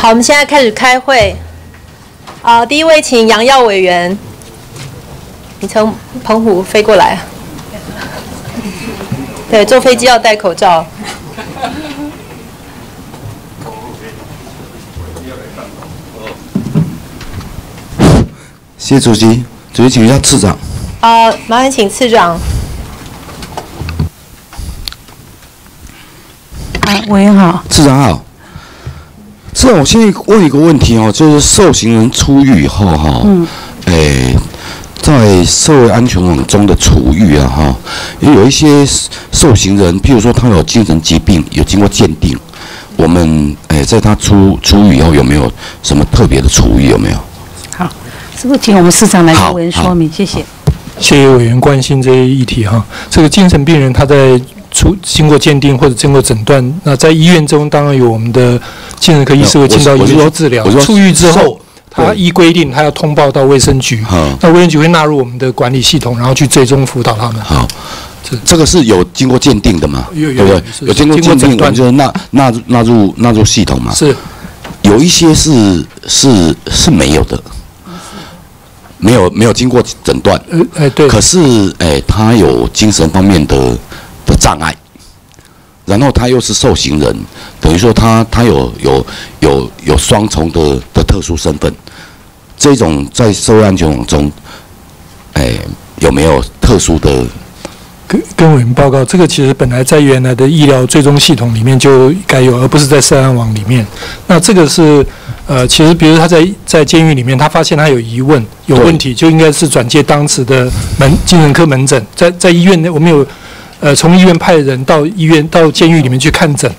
好，我们现在开始开会。啊，第一位请杨耀委员，你从澎湖飞过来。对，坐飞机要戴口罩。谢谢主席，主席请一下次长。啊，麻烦请次长。啊，委员好。次长好。次长，我现在问一个问题哦，就是受刑人出狱以后哈，嗯，诶，在社会安全网中的处遇啊哈，也有一些受刑人，譬如说他有精神疾病，有经过鉴定，我们诶在他出出狱以后有没有什么特别的处遇？有没有？好，这个请我们市长来跟委员说明？谢谢。谢谢委员关心这些议题哈。这个精神病人他在。出经过鉴定或者经过诊断，那在医院中当然有我们的精神科医师会进到医院治疗。出狱之后，他依规定他要通报到卫生局，那卫生局会纳入我们的管理系统，然后去追踪辅导他们。好，这这个是有经过鉴定的嘛？有有有经过鉴定，就是纳纳纳入纳入系统嘛？是，有一些是是是没有的，没有没有经过诊断。呃哎对，可是哎，他有精神方面的。的障碍，然后他又是受刑人，等于说他他有有有有双重的的特殊身份，这种在社会安全网中，哎，有没有特殊的？跟跟委员报告，这个其实本来在原来的医疗追踪系统里面就该有，而不是在涉案网里面。那这个是呃，其实比如他在在监狱里面，他发现他有疑问有问题，就应该是转接当时的门精神科门诊，在在医院内我们有。呃，从医院派人到医院到监狱里面去看诊，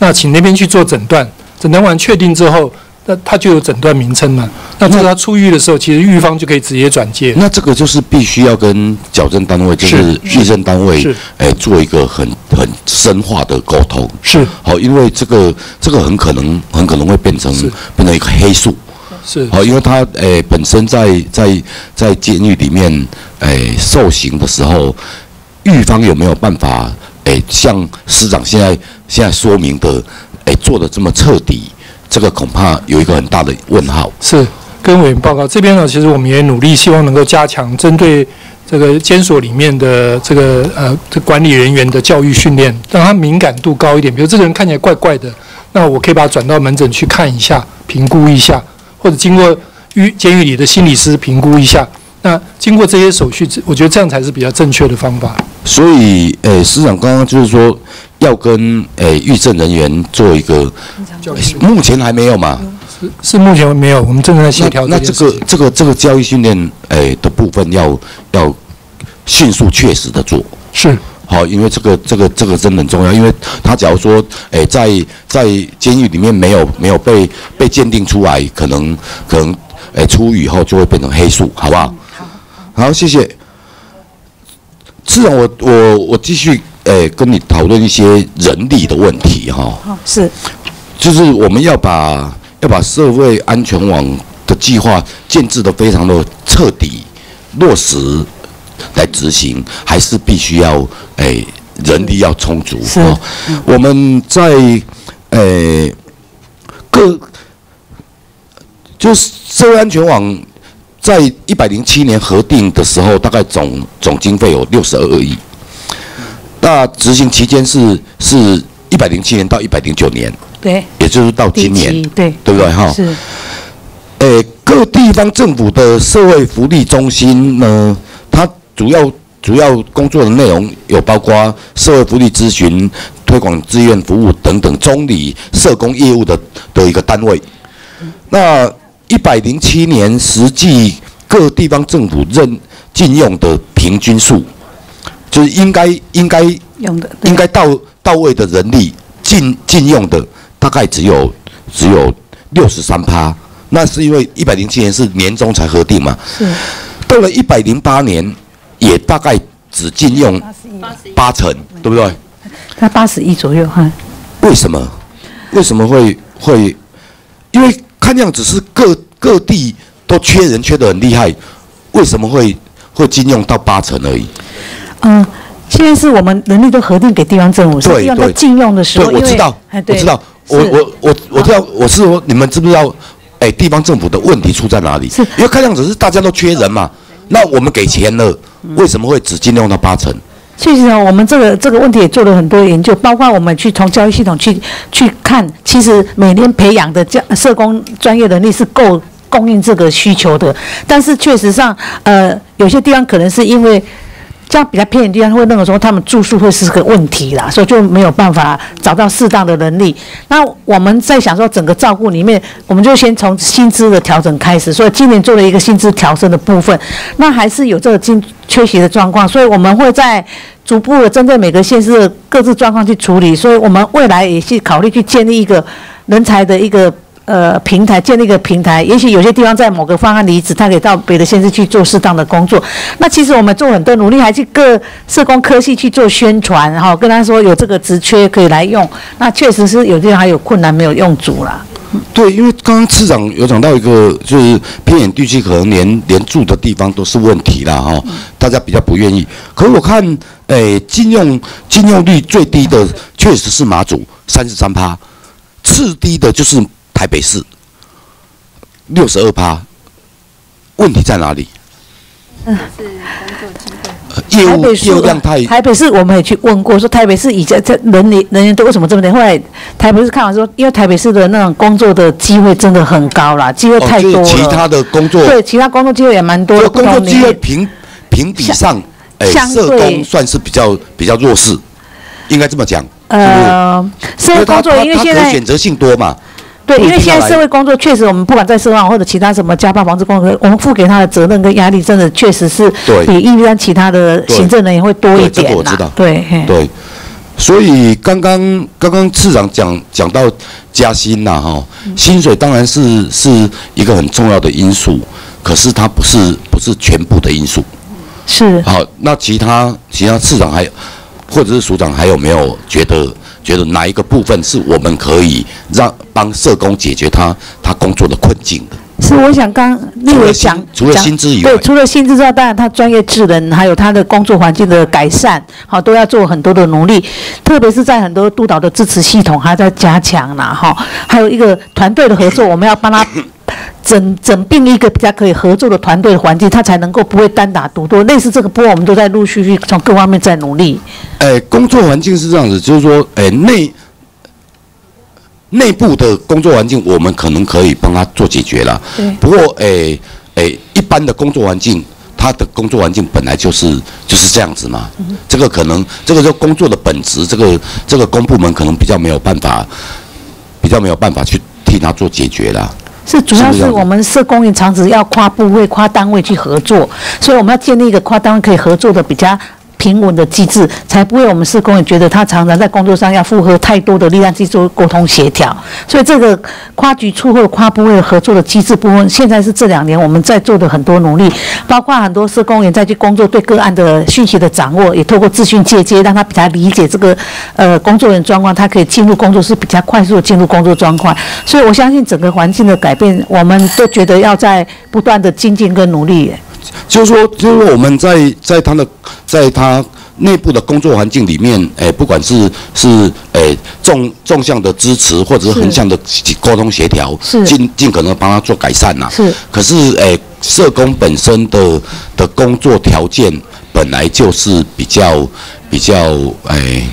那请那边去做诊断，诊断完确定之后，那他就有诊断名称了。那在他出狱的时候，其实狱方就可以直接转介。那这个就是必须要跟矫正单位，就是狱政单位，哎，做一个很很深化的沟通。是。好，因为这个这个很可能很可能会变成变成一个黑数。是。好，因为他哎本身在在在监狱里面哎受刑的时候。狱方有没有办法？诶，像师长现在现在说明的，诶，做的这么彻底，这个恐怕有一个很大的问号。是，跟委员报告这边呢，其实我们也努力，希望能够加强针对这个监所里面的这个呃这管理人员的教育训练，让他敏感度高一点。比如这个人看起来怪怪的，那我可以把他转到门诊去看一下，评估一下，或者经过狱监狱里的心理师评估一下。那经过这些手续，我觉得这样才是比较正确的方法。所以，诶，市长刚刚就是说要跟诶狱政人员做一个，目前还没有嘛？是是目前没有，我们正在协调。那这个这个这个教育训练诶的部分要要迅速确实的做。是好，因为这个这个这个真的很重要，因为他假如说诶在在监狱里面没有没有被被鉴定出来，可能可能诶出狱以后就会变成黑数，好不好？好，谢谢。是长，我我我继续诶跟你讨论一些人力的问题哈。好，是。就是我们要把要把社会安全网的计划建制的非常的彻底落实来执行，还是必须要诶人力要充足。是。我们在诶各就是社会安全网。在一百零七年核定的时候，大概总总经费有六十二亿。那执行期间是是一百零七年到一百零九年，对，也就是到今年，对，对不对哈？是。诶，各地方政府的社会福利中心呢，它主要主要工作的内容有包括社会福利咨询、推广志愿服务等等中理社工业务的的一个单位。那一百零七年实际各地方政府任禁用的平均数，就是应该应该用的应该到到位的人力禁禁用的大概只有只有六十三趴，那是因为一百零七年是年终才核定嘛，是到了一百零八年也大概只禁用八成，对不对？他八十亿左右哈。为什么？为什么会会？因为。看样子是各各地都缺人，缺得很厉害，为什么会会禁用到八成而已？嗯，现在是我们人力都核定给地方政府，对地方禁用的时候，我知道，我知道，我我我我知道，我是说你们知不知道？哎，地方政府的问题出在哪里？是因为看样子是大家都缺人嘛。那我们给钱了，为什么会只禁用到八成？确实呢，我们这个这个问题也做了很多研究，包括我们去从教育系统去去看，其实每年培养的教社工专业能力是够供应这个需求的，但是确实上，呃，有些地方可能是因为。这样比较偏远地方会认为说他们住宿会是个问题啦，所以就没有办法找到适当的能力。那我们在想说整个照顾里面，我们就先从薪资的调整开始，所以今年做了一个薪资调升的部分，那还是有这个经缺席的状况，所以我们会在逐步的针对每个县市各自状况去处理，所以我们未来也去考虑去建立一个人才的一个。呃，平台建立一个平台，也许有些地方在某个方案离职，他可以到别的县市去做适当的工作。那其实我们做很多努力，还去各社工科系去做宣传，然后跟他说有这个职缺可以来用。那确实是有地方还有困难没有用足啦。对，因为刚刚市长有讲到一个，就是偏远地区可能连连住的地方都是问题啦，哈，大家比较不愿意。可是我看，诶，禁用禁用率最低的确实是马祖三十三趴，次低的就是。台北市六十二趴，问题在哪里？嗯，是工作机会。业务业务量太。台北市我们也去问过，说台北市以前这人力人员都为什么这么点？后来台北市看完说，因为台北市的那种工作的机会真的很高啦，机会太多了。其他的工作对其他工作机会也蛮多。工作机会评评比上，哎，社工算是比较比较弱势，应该这么讲。呃，社会工作因为现在选择性多嘛。对，因为现在社会工作确实，我们不管在社会或者其他什么家暴防治工作，我们付给他的责任跟压力，真的确实是比一般其他的行政人员会多一点这个我知道。对对，所以刚刚刚刚市长讲讲到加薪呐，哈，薪水当然是是一个很重要的因素，可是它不是不是全部的因素。是。好，那其他其他市长还或者是署长还有没有觉得？觉得哪一个部分是我们可以让帮社工解决他他工作的困境的？是，我想刚立伟讲，除了薪资以外，对，除了薪资之外，当然他专业智能，还有他的工作环境的改善，好，都要做很多的努力。特别是在很多督导的支持系统还在加强呢，哈，还有一个团队的合作，我们要帮他。整整并一个比较可以合作的团队环境，他才能够不会单打独斗。类似这个波，我们都在陆续去从各方面在努力。哎，工作环境是这样子，就是说，哎，内内部的工作环境，我们可能可以帮他做解决了。对。不过，哎哎，一般的工作环境，他的工作环境本来就是就是这样子嘛。嗯。这个可能，这个就工作的本质，这个这个公部门可能比较没有办法，比较没有办法去替他做解决了。是，主要是我们社工也常常要跨部位、跨单位去合作，所以我们要建立一个跨单位可以合作的比较。平稳的机制，才不会我们施工也觉得他常常在工作上要负荷太多的力量去做沟通协调。所以这个跨局处或跨部位合作的机制部分，现在是这两年我们在做的很多努力，包括很多施工员在去工作对个案的讯息的掌握，也透过资讯借接，让他比较理解这个呃工作人状况，他可以进入工作室比较快速的进入工作状况。所以我相信整个环境的改变，我们都觉得要在不断的精进跟努力。就是说，就是说，我们在在他的在他内部的工作环境里面，哎，不管是是哎纵纵向的支持，或者是横向的沟通协调，尽尽可能帮他做改善呐。是。可是，哎，社工本身的的工作条件本来就是比较比较哎，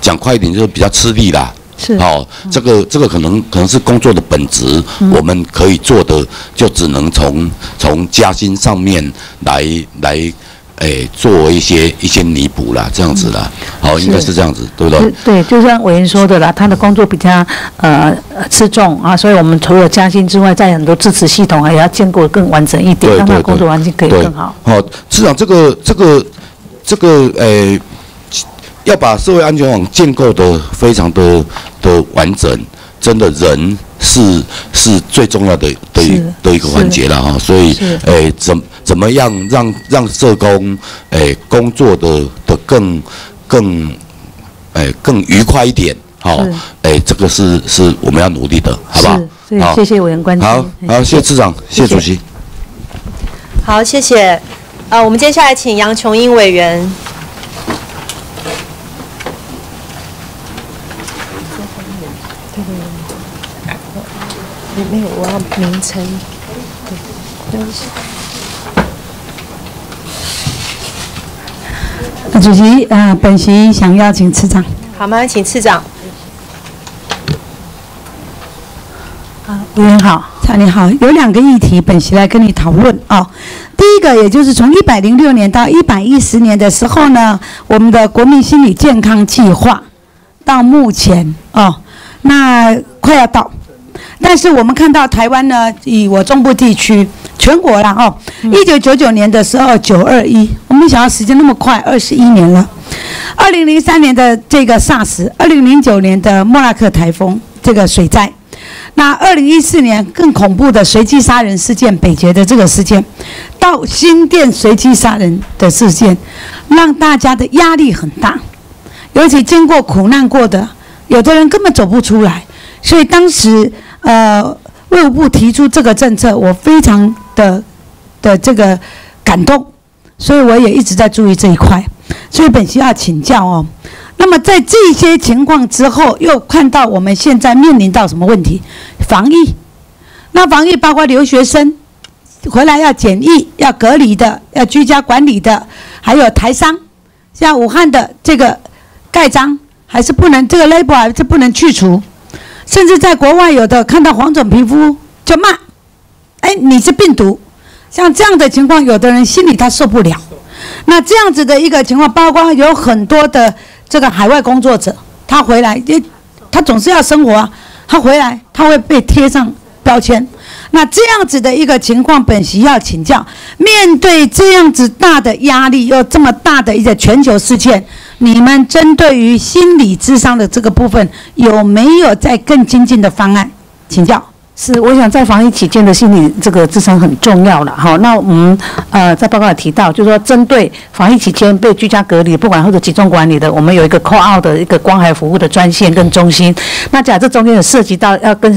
讲快一点就是比较吃力啦。是，好，这个这个可能可能是工作的本质，我们可以做的就只能从从加薪上面来来，诶，做一些一些弥补啦，这样子啦，好，应该是这样子，对不对？对，就像委员说的啦，他的工作比较呃吃重啊，所以我们除了加薪之外，在很多支持系统也要建构更完整一点，让他工作环境可以更好。好，市长，这个这个这个诶。要把社会安全网建构的非常的的完整，真的人是是最重要的的的一个环节了哈，所以诶怎怎么样让让社工诶工作的的更更诶更愉快一点，好诶这个是是我们要努力的，好不好？好，谢谢委员关心。好，好，谢谢市长，谢谢主席。好，谢谢。呃，我们接下来请杨琼英委员。没有，我要名称。对不起。主席，啊，本席想邀请次长。好，麻烦请次长。啊，委员好，长你好，有两个议题，本席来跟你讨论啊。第一个，也就是从一百零六年到一百一十年的时候呢，我们的国民心理健康计划到目前哦，那快要到，但是我们看到台湾呢，以我中部地区。全国了哦，一九九九年的时候九二一，我没想到时间那么快，二十一年了。二零零三年的这个 SARS，二零零九年的莫拉克台风这个水灾，那二零一四年更恐怖的随机杀人事件北捷的这个事件，到新店随机杀人的事件，让大家的压力很大，尤其经过苦难过的，有的人根本走不出来，所以当时呃。卫务部提出这个政策，我非常的的这个感动，所以我也一直在注意这一块。所以本需要请教哦。那么在这些情况之后，又看到我们现在面临到什么问题？防疫。那防疫包括留学生回来要检疫、要隔离的、要居家管理的，还有台商，像武汉的这个盖章还是不能，这个 label 还是不能去除。甚至在国外，有的看到黄种皮肤就骂：“哎，你是病毒。”像这样的情况，有的人心里他受不了。那这样子的一个情况，包括有很多的这个海外工作者，他回来，他总是要生活啊，他回来他会被贴上标签。那这样子的一个情况，本席要请教：面对这样子大的压力，又这么大的一个全球事件。你们针对于心理智商的这个部分，有没有在更精进的方案？请教。是，我想在防疫期间的心理这个智商很重要了。好，那我们呃在报告也提到，就是说针对防疫期间被居家隔离，不管或者集中管理的，我们有一个 call out 的一个关怀服务的专线跟中心。那假设中间有涉及到要跟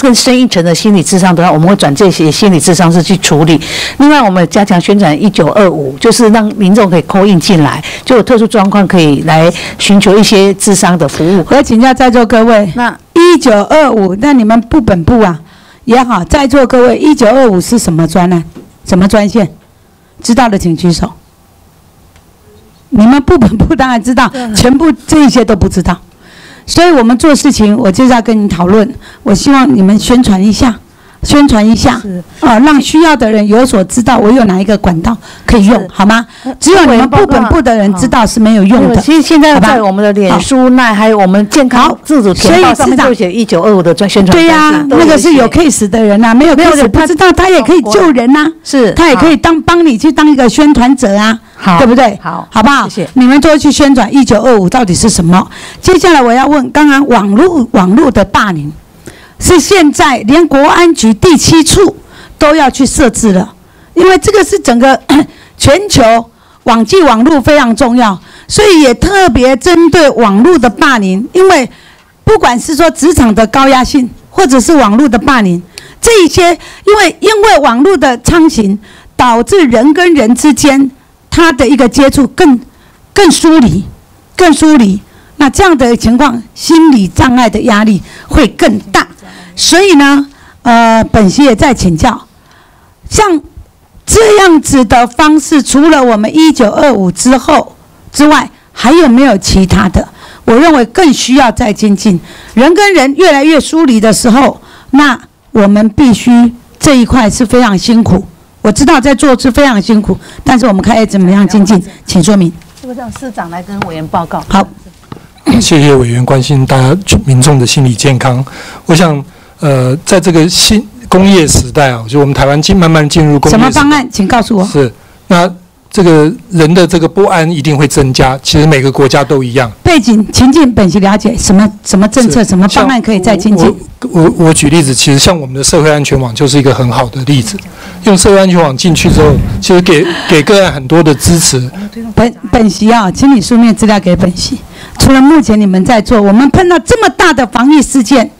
更深一层的心理智商的话，我们会转这些心理智商是去处理。另外，我们加强宣传一九二五，就是让民众可以 call in 进来，就有特殊状况可以来寻求一些智商的服务。我要请教在座各位，那一九二五，那你们部本部啊？也好，在座各位，一九二五是什么专呢？什么专线？知道的请举手。你们部本部当然知道，全部这些都不知道，所以我们做事情，我就要跟你讨论。我希望你们宣传一下。宣传一下，啊，让需要的人有所知道，我有哪一个管道可以用，好吗？只有你们部本部的人知道是没有用的。其实现在在我们的脸书那还有我们健康自主填报上面就写一九二五的专宣传。对呀，那个是有 case 的人呐，没有 case 不知道他也可以救人呐，是，他也可以当帮你去当一个宣传者啊，对不对？好，好不好？谢谢。你们多去宣传一九二五到底是什么？接下来我要问，刚刚网络网络的霸凌。是现在连国安局第七处都要去设置了，因为这个是整个 全球网际网络非常重要，所以也特别针对网络的霸凌。因为不管是说职场的高压性，或者是网络的霸凌，这一些，因为因为网络的猖行，导致人跟人之间他的一个接触更更疏离，更疏离。那这样的情况，心理障碍的压力会更大。所以呢，呃，本席也在请教，像这样子的方式，除了我们一九二五之后之外，还有没有其他的？我认为更需要再精进。人跟人越来越疏离的时候，那我们必须这一块是非常辛苦。我知道在做是非常辛苦，但是我们看怎么样精进，请说明。是不是让市长来跟委员报告？好，谢谢委员关心大家民众的心理健康。我想。呃，在这个新工业时代啊，就我们台湾进慢慢进入工业。什么方案？请告诉我。是，那这个人的这个不安一定会增加。其实每个国家都一样。背景情境本席了解，什么什么政策，什么方案可以再进进？我我我举例子，其实像我们的社会安全网就是一个很好的例子。用社会安全网进去之后，其实给 给个案很多的支持。本本席啊，请你书面资料给本席。除了目前你们在做，我们碰到这么大的防疫事件。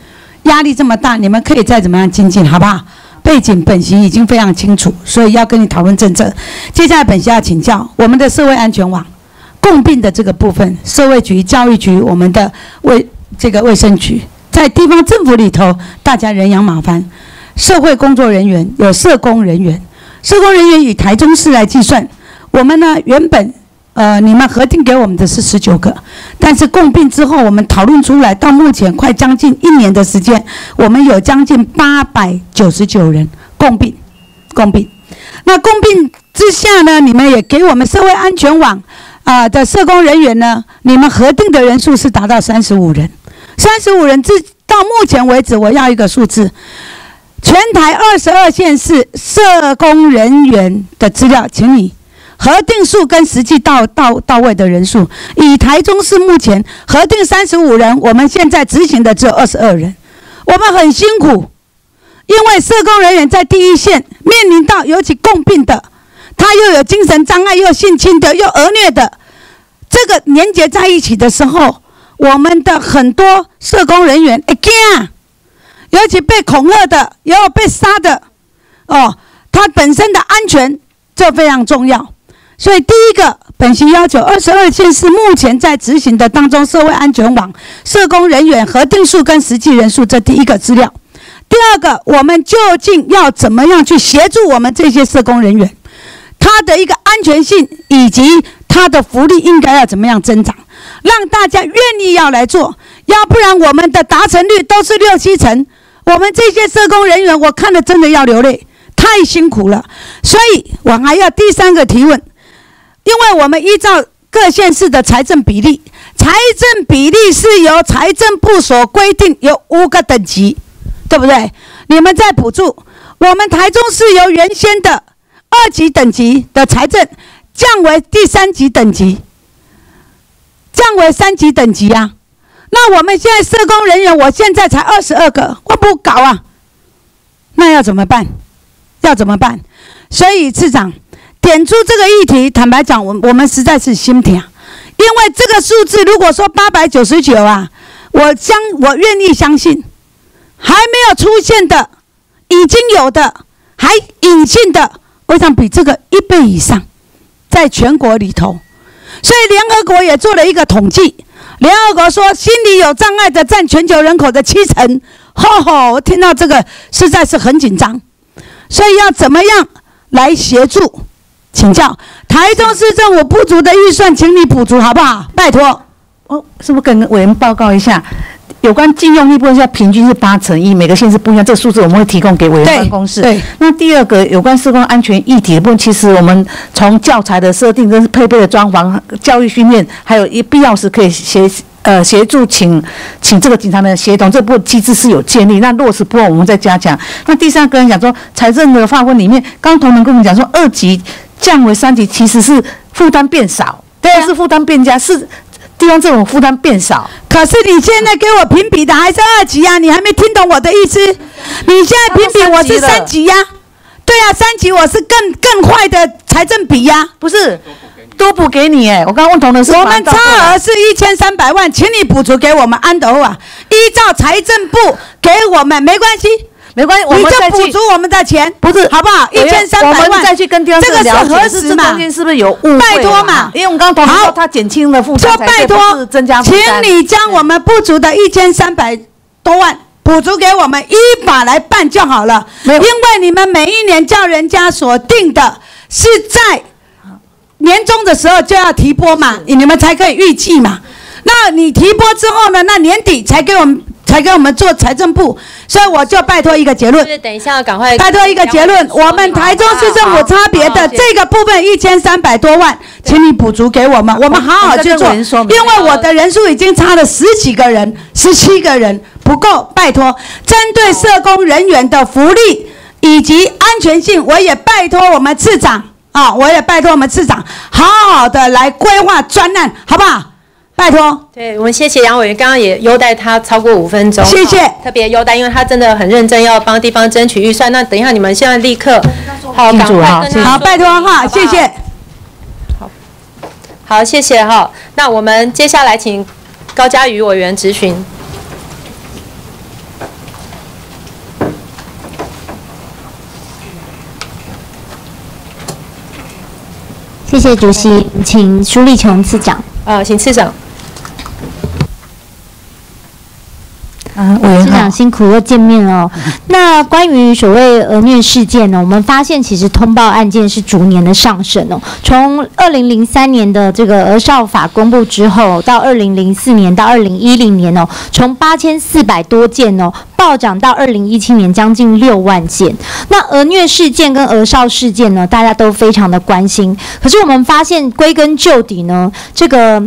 压力这么大，你们可以再怎么样精进，好不好？背景本席已经非常清楚，所以要跟你讨论政策。接下来本席要请教我们的社会安全网共病的这个部分，社会局、教育局、我们的卫这个卫生局在地方政府里头，大家人仰马翻。社会工作人员有社工人员，社工人员以台中市来计算，我们呢原本呃你们核定给我们的是十九个，但是共病之后，我们讨论出来，到目前快将近一年的时间，我们有将近八百九十九人共病，共病。那共病之下呢，你们也给我们社会安全网啊的社工人员呢，你们核定的人数是达到三十五人，三十五人至到目前为止，我要一个数字。全台二十二县市社工人员的资料，请你核定数跟实际到到到位的人数。以台中市目前核定三十五人，我们现在执行的只有二十二人，我们很辛苦，因为社工人员在第一线面临到尤其共病的，他又有精神障碍，又性侵的，又儿虐的，这个连接在一起的时候，我们的很多社工人员 again，。尤其被恐吓的，也有被杀的，哦，他本身的安全这非常重要。所以第一个，本席要求二十二县市目前在执行的当中，社会安全网社工人员核定数跟实际人数，这第一个资料。第二个，我们究竟要怎么样去协助我们这些社工人员，他的一个安全性以及他的福利应该要怎么样增长，让大家愿意要来做，要不然我们的达成率都是六七成。我们这些社工人员，我看了真的要流泪，太辛苦了。所以我还要第三个提问，因为我们依照各县市的财政比例，财政比例是由财政部所规定，有五个等级，对不对？你们在补助，我们台中市由原先的二级等级的财政降为第三级等级，降为三级等级呀。那我们现在社工人员，我现在才二十二个，我不搞啊，那要怎么办？要怎么办？所以市长点出这个议题，坦白讲，我我们实在是心疼，因为这个数字如果说八百九十九啊，我相我愿意相信，还没有出现的，已经有的，还隐性的，我想比这个一倍以上，在全国里头，所以联合国也做了一个统计。联合国说，心理有障碍的占全球人口的七成。吼吼，我听到这个实在是很紧张，所以要怎么样来协助？请教台中市政府不足的预算，请你补足好不好？拜托。哦，是不是跟委员报告一下？有关禁用一部分，现在平均是八成一，每个县市不一样。这个数字我们会提供给委员办公室。对。那第二个有关施工安全议题的部分，其实我们从教材的设定跟配备的装潢、教育训练，还有一必要时可以协呃协助请请这个警察们协同，这部分机制是有建立。那落实部分我们再加强。那第三个人讲说，财政的划分里面，刚同仁跟我们讲说，二级降为三级，其实是负担变少，对，是负担变加，是。地方政府负担变少，可是你现在给我评比的还是二级呀？你还没听懂我的意思？你现在评比我是三级呀？对啊，三级我是更更坏的财政比呀，不是多补给你哎！我刚刚问同仁是，我们差额是一千三百万，请你补足给我们安德啊，依照财政部给我们没关系。没关系，我们就补足我们的钱，不是好不好？一千三百万，我们再去跟地方政府了解，是这中间是不是有误拜托嘛，因为我们刚刚同说他减轻了负担，拜托增加请你将我们不足的一千三百多万补足给我们，依法来办就好了。因为你们每一年叫人家所定的是在年终的时候就要提拨嘛，你们才可以预计嘛。那你提拨之后呢？那年底才给我们。才给我们做财政部，所以我就拜托一个结论。等一下赶快。拜托一个结论，我们台中市政府差别的这个部分一千三百多万，请你补足给我们，我们好好去做。因为我的人数已经差了十几个人，十七个人不够，拜托。针对社工人员的福利以及安全性，我也拜托我们市长啊，我也拜托我们市长，好好的来规划专案，好不好？拜托，对我们谢谢杨委员，刚刚也优待他超过五分钟，谢谢，特别优待，因为他真的很认真，要帮地方争取预算。那等一下你们现在立刻，好，赶快跟好，拜托哈，谢谢，好，好，谢谢哈。那我们接下来请高嘉瑜委员质询。谢谢主席，请苏立琼次长。啊，请次长。啊，委员市长好。辛苦又见面了哦。那关于所谓儿虐事件呢，我们发现其实通报案件是逐年的上升哦。从二零零三年的这个儿少法公布之后，到二零零四年到二零一零年哦，从八千四百多件哦，暴涨到二零一七年将近六万件。那儿虐事件跟儿少事件呢，大家都非常的关心。可是我们发现，归根究底呢，这个。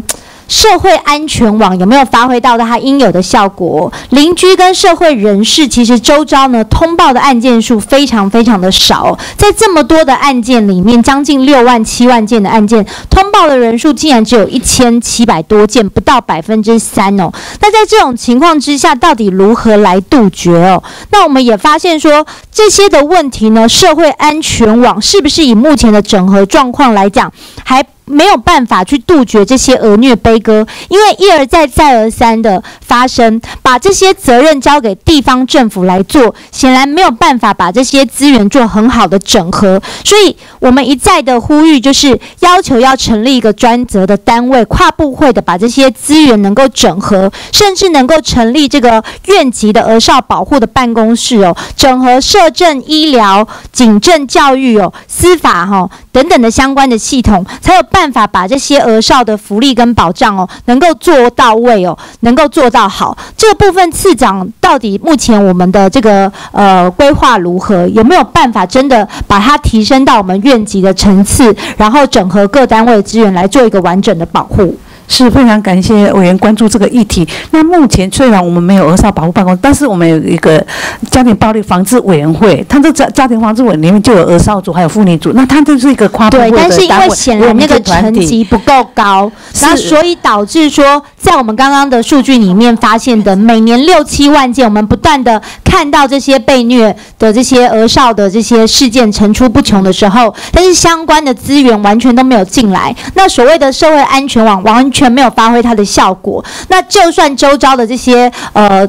社会安全网有没有发挥到它应有的效果？邻居跟社会人士其实周遭呢通报的案件数非常非常的少，在这么多的案件里面，将近六万七万件的案件，通报的人数竟然只有一千七百多件，不到百分之三哦。那在这种情况之下，到底如何来杜绝哦？那我们也发现说，这些的问题呢，社会安全网是不是以目前的整合状况来讲，还没有办法去杜绝这些儿虐悲歌，因为一而再、再而三的发生，把这些责任交给地方政府来做，显然没有办法把这些资源做很好的整合。所以，我们一再的呼吁，就是要求要成立一个专责的单位，跨部会的把这些资源能够整合，甚至能够成立这个院级的儿少保护的办公室哦，整合社政、医疗、警政、教育哦、司法哈、等等的相关的系统，才有办法把这些额少的福利跟保障哦，能够做到位哦，能够做到好。这个部分，次长到底目前我们的这个呃规划如何？有没有办法真的把它提升到我们院级的层次，然后整合各单位的资源来做一个完整的保护？是非常感谢委员关注这个议题。那目前虽然我们没有儿少保护办公室，但是我们有一个家庭暴力防治委员会，它这家家庭防治委里面就有儿少组还有妇女组，那它就是一个跨部会对，但是因为单位显然那个层级不够高，那是。所以导致说，在我们刚刚的数据里面发现的，每年六七万件，我们不断的看到这些被虐的这些儿少的这些事件层出不穷的时候，但是相关的资源完全都没有进来，那所谓的社会安全网完全没有发挥它的效果，那就算周遭的这些呃。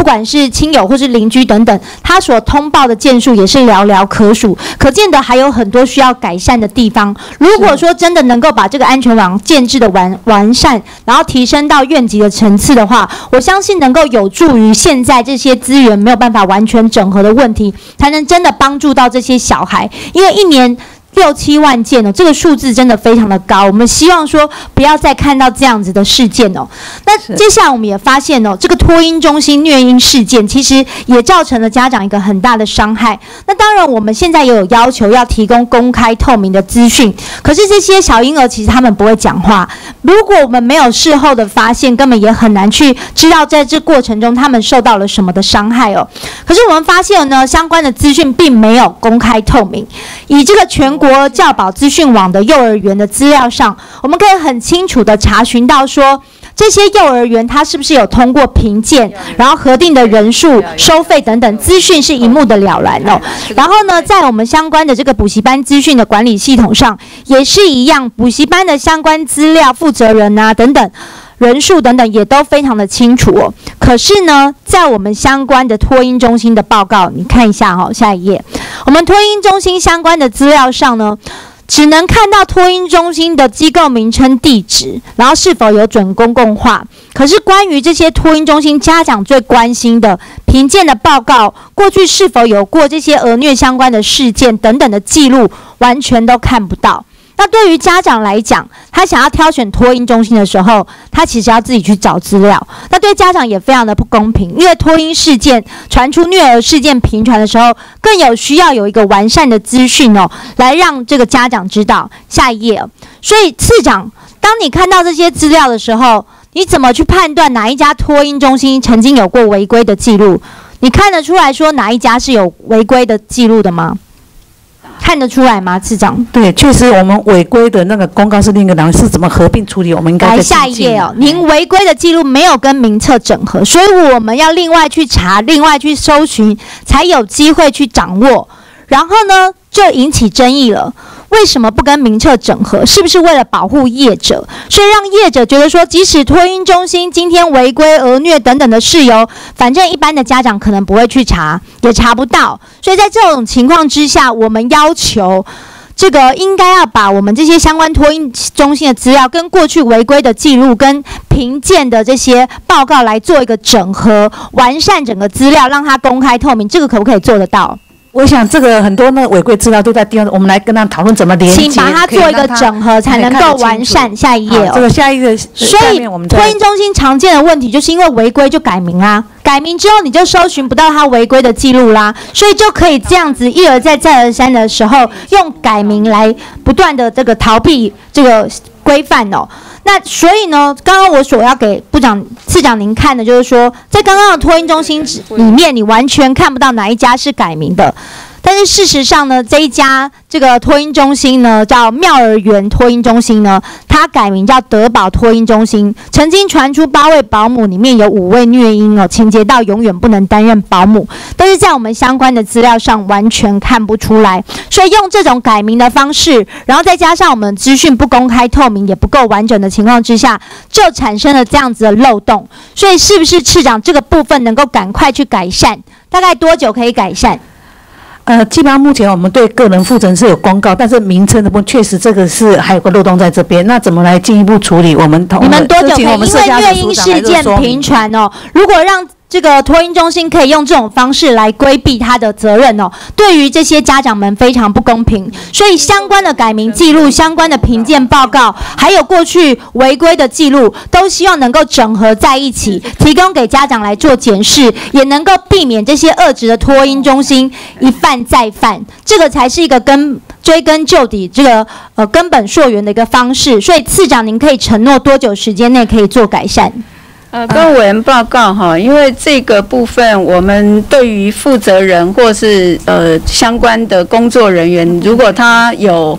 不管是亲友或是邻居等等，他所通报的件数也是寥寥可数，可见的还有很多需要改善的地方。如果说真的能够把这个安全网建制的完完善，然后提升到院级的层次的话，我相信能够有助于现在这些资源没有办法完全整合的问题，才能真的帮助到这些小孩，因为一年。六七万件哦，这个数字真的非常的高。我们希望说不要再看到这样子的事件哦。那接下来我们也发现哦，这个托婴中心虐婴事件其实也造成了家长一个很大的伤害。那当然，我们现在也有要求要提供公开透明的资讯，可是这些小婴儿其实他们不会讲话。如果我们没有事后的发现，根本也很难去知道在这过程中他们受到了什么的伤害哦。可是我们发现呢，相关的资讯并没有公开透明。以这个全国教保资讯网的幼儿园的资料上，我们可以很清楚的查询到说。这些幼儿园它是不是有通过评鉴，然后核定的人数、收费等等资讯是一目的了然哦。然后呢，在我们相关的这个补习班资讯的管理系统上，也是一样，补习班的相关资料、负责人啊等等。人数等等也都非常的清楚哦。可是呢，在我们相关的托婴中心的报告，你看一下哈、下一页，我们托婴中心相关的资料上呢，只能看到托婴中心的机构名称、地址，然后是否有准公共化。可是关于这些托婴中心家长最关心的评鉴的报告，过去是否有过这些儿虐相关的事件等等的记录，完全都看不到。那对于家长来讲，他想要挑选托婴中心的时候，他其实要自己去找资料。那对家长也非常的不公平，因为托婴事件传出虐儿事件频传的时候，更有需要有一个完善的资讯哦，来让这个家长知道。下一页，所以次长，当你看到这些资料的时候，你怎么去判断哪一家托婴中心曾经有过违规的记录？你看得出来说哪一家是有违规的记录的吗？看得出来吗，市长？对，确实我们违规的那个公告是另一个栏是怎么合并处理，我们应该来下一页哦您违规的记录没有跟名册整合，所以我们要另外去查，另外去搜寻，才有机会去掌握。然后呢，就引起争议了。为什么不跟名册整合？是不是为了保护业者？所以让业者觉得说，即使托婴中心今天违规、讹虐等等的事由，反正一般的家长可能不会去查，也查不到。所以在这种情况之下，我们要求。这个应该要把我们这些相关托婴中心的资料，跟过去违规的记录、跟评鉴的这些报告来做一个整合，完善整个资料，让它公开透明。这个可不可以做得到？我想这个很多那违规资料都在地方，我们来跟他讨论怎么连接，请把它做一个整合，才能够完善。下一页哦，这个下一个，所以婚姻中心常见的问题就是因为违规就改名啊，改名之后你就搜寻不到他违规的记录啦，所以就可以这样子一而再再而三的时候用改名来不断的这个逃避这个规范哦。那所以呢，刚刚我所要给部长、次长您看的，就是说，在刚刚的托婴中心里面，你完全看不到哪一家是改名的。但是事实上呢，这一家这个托婴中心呢，叫妙儿园托婴中心呢，它改名叫德宝托婴中心。曾经传出八位保姆里面有五位虐婴哦，情节到永远不能担任保姆。但是在我们相关的资料上完全看不出来，所以用这种改名的方式，然后再加上我们资讯不公开透明也不够完整的情况之下，就产生了这样子的漏洞。所以是不是市长这个部分能够赶快去改善？大概多久可以改善？呃，基本上目前我们对个人负责人是有公告，但是名称的部分确实这个是还有个漏洞在这边。那怎么来进一步处理？我们同你们多久？因为月音事件频传哦，如果让。这个托婴中心可以用这种方式来规避他的责任哦，对于这些家长们非常不公平。所以相关的改名记录、相关的评鉴报告，还有过去违规的记录，都希望能够整合在一起，提供给家长来做检视，也能够避免这些恶质的托婴中心一犯再犯。这个才是一个根追根究底、这个呃根本溯源的一个方式。所以次长，您可以承诺多久时间内可以做改善？呃，跟委员报告哈，因为这个部分，我们对于负责人或是呃相关的工作人员，如果他有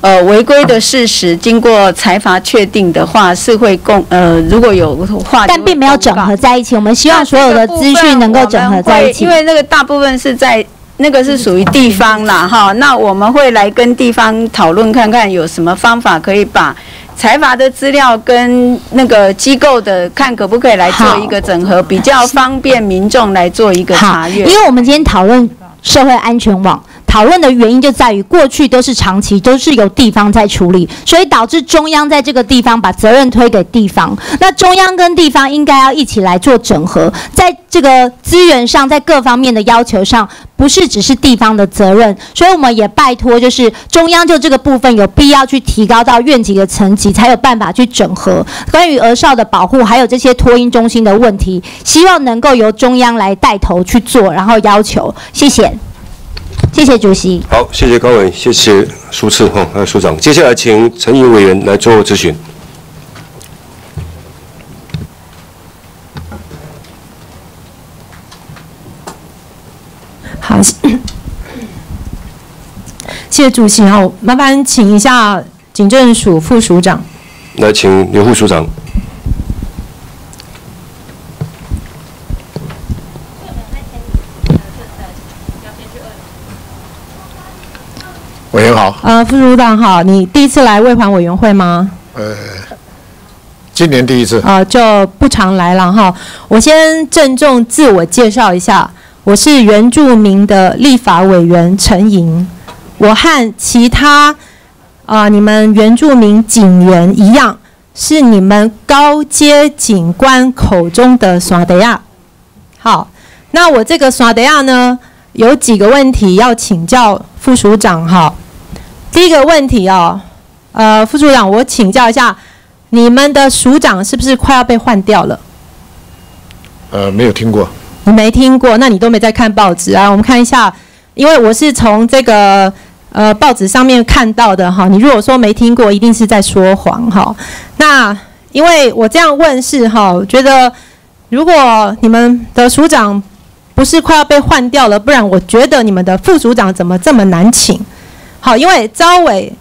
呃违规的事实，经过裁罚确定的话，是会公呃如果有话，但并没有整合在一起。我们希望所有的资讯能够整合在一起，因为那个大部分是在那个是属于地方啦哈，那我们会来跟地方讨论看看有什么方法可以把。财阀的资料跟那个机构的看可不可以来做一个整合，比较方便民众来做一个查阅。因为我们今天讨论社会安全网。讨论的原因就在于过去都是长期都是由地方在处理，所以导致中央在这个地方把责任推给地方。那中央跟地方应该要一起来做整合，在这个资源上，在各方面的要求上，不是只是地方的责任。所以我们也拜托，就是中央就这个部分有必要去提高到院级的层级，才有办法去整合关于儿少的保护，还有这些托婴中心的问题，希望能够由中央来带头去做，然后要求。谢谢。谢谢主席。好，谢谢高委，谢谢苏次哈，还有署长。接下来请陈怡委员来做咨询。好，谢谢主席。好，麻烦请一下警政署副署长。来，请刘副署长。委员好，呃，副署长好，你第一次来卫环委员会吗？呃，今年第一次。啊，就不常来了哈。我先郑重自我介绍一下，我是原住民的立法委员陈莹。我和其他啊你们原住民警员一样，是你们高阶警官口中的耍德亚。好，那我这个耍德亚呢，有几个问题要请教副署长哈。第一个问题哦，呃，副组长，我请教一下，你们的署长是不是快要被换掉了？呃，没有听过。你没听过，那你都没在看报纸啊？我们看一下，因为我是从这个呃报纸上面看到的哈。你如果说没听过，一定是在说谎哈。那因为我这样问是哈，我觉得如果你们的署长不是快要被换掉了，不然我觉得你们的副署长怎么这么难请？好，因为招委，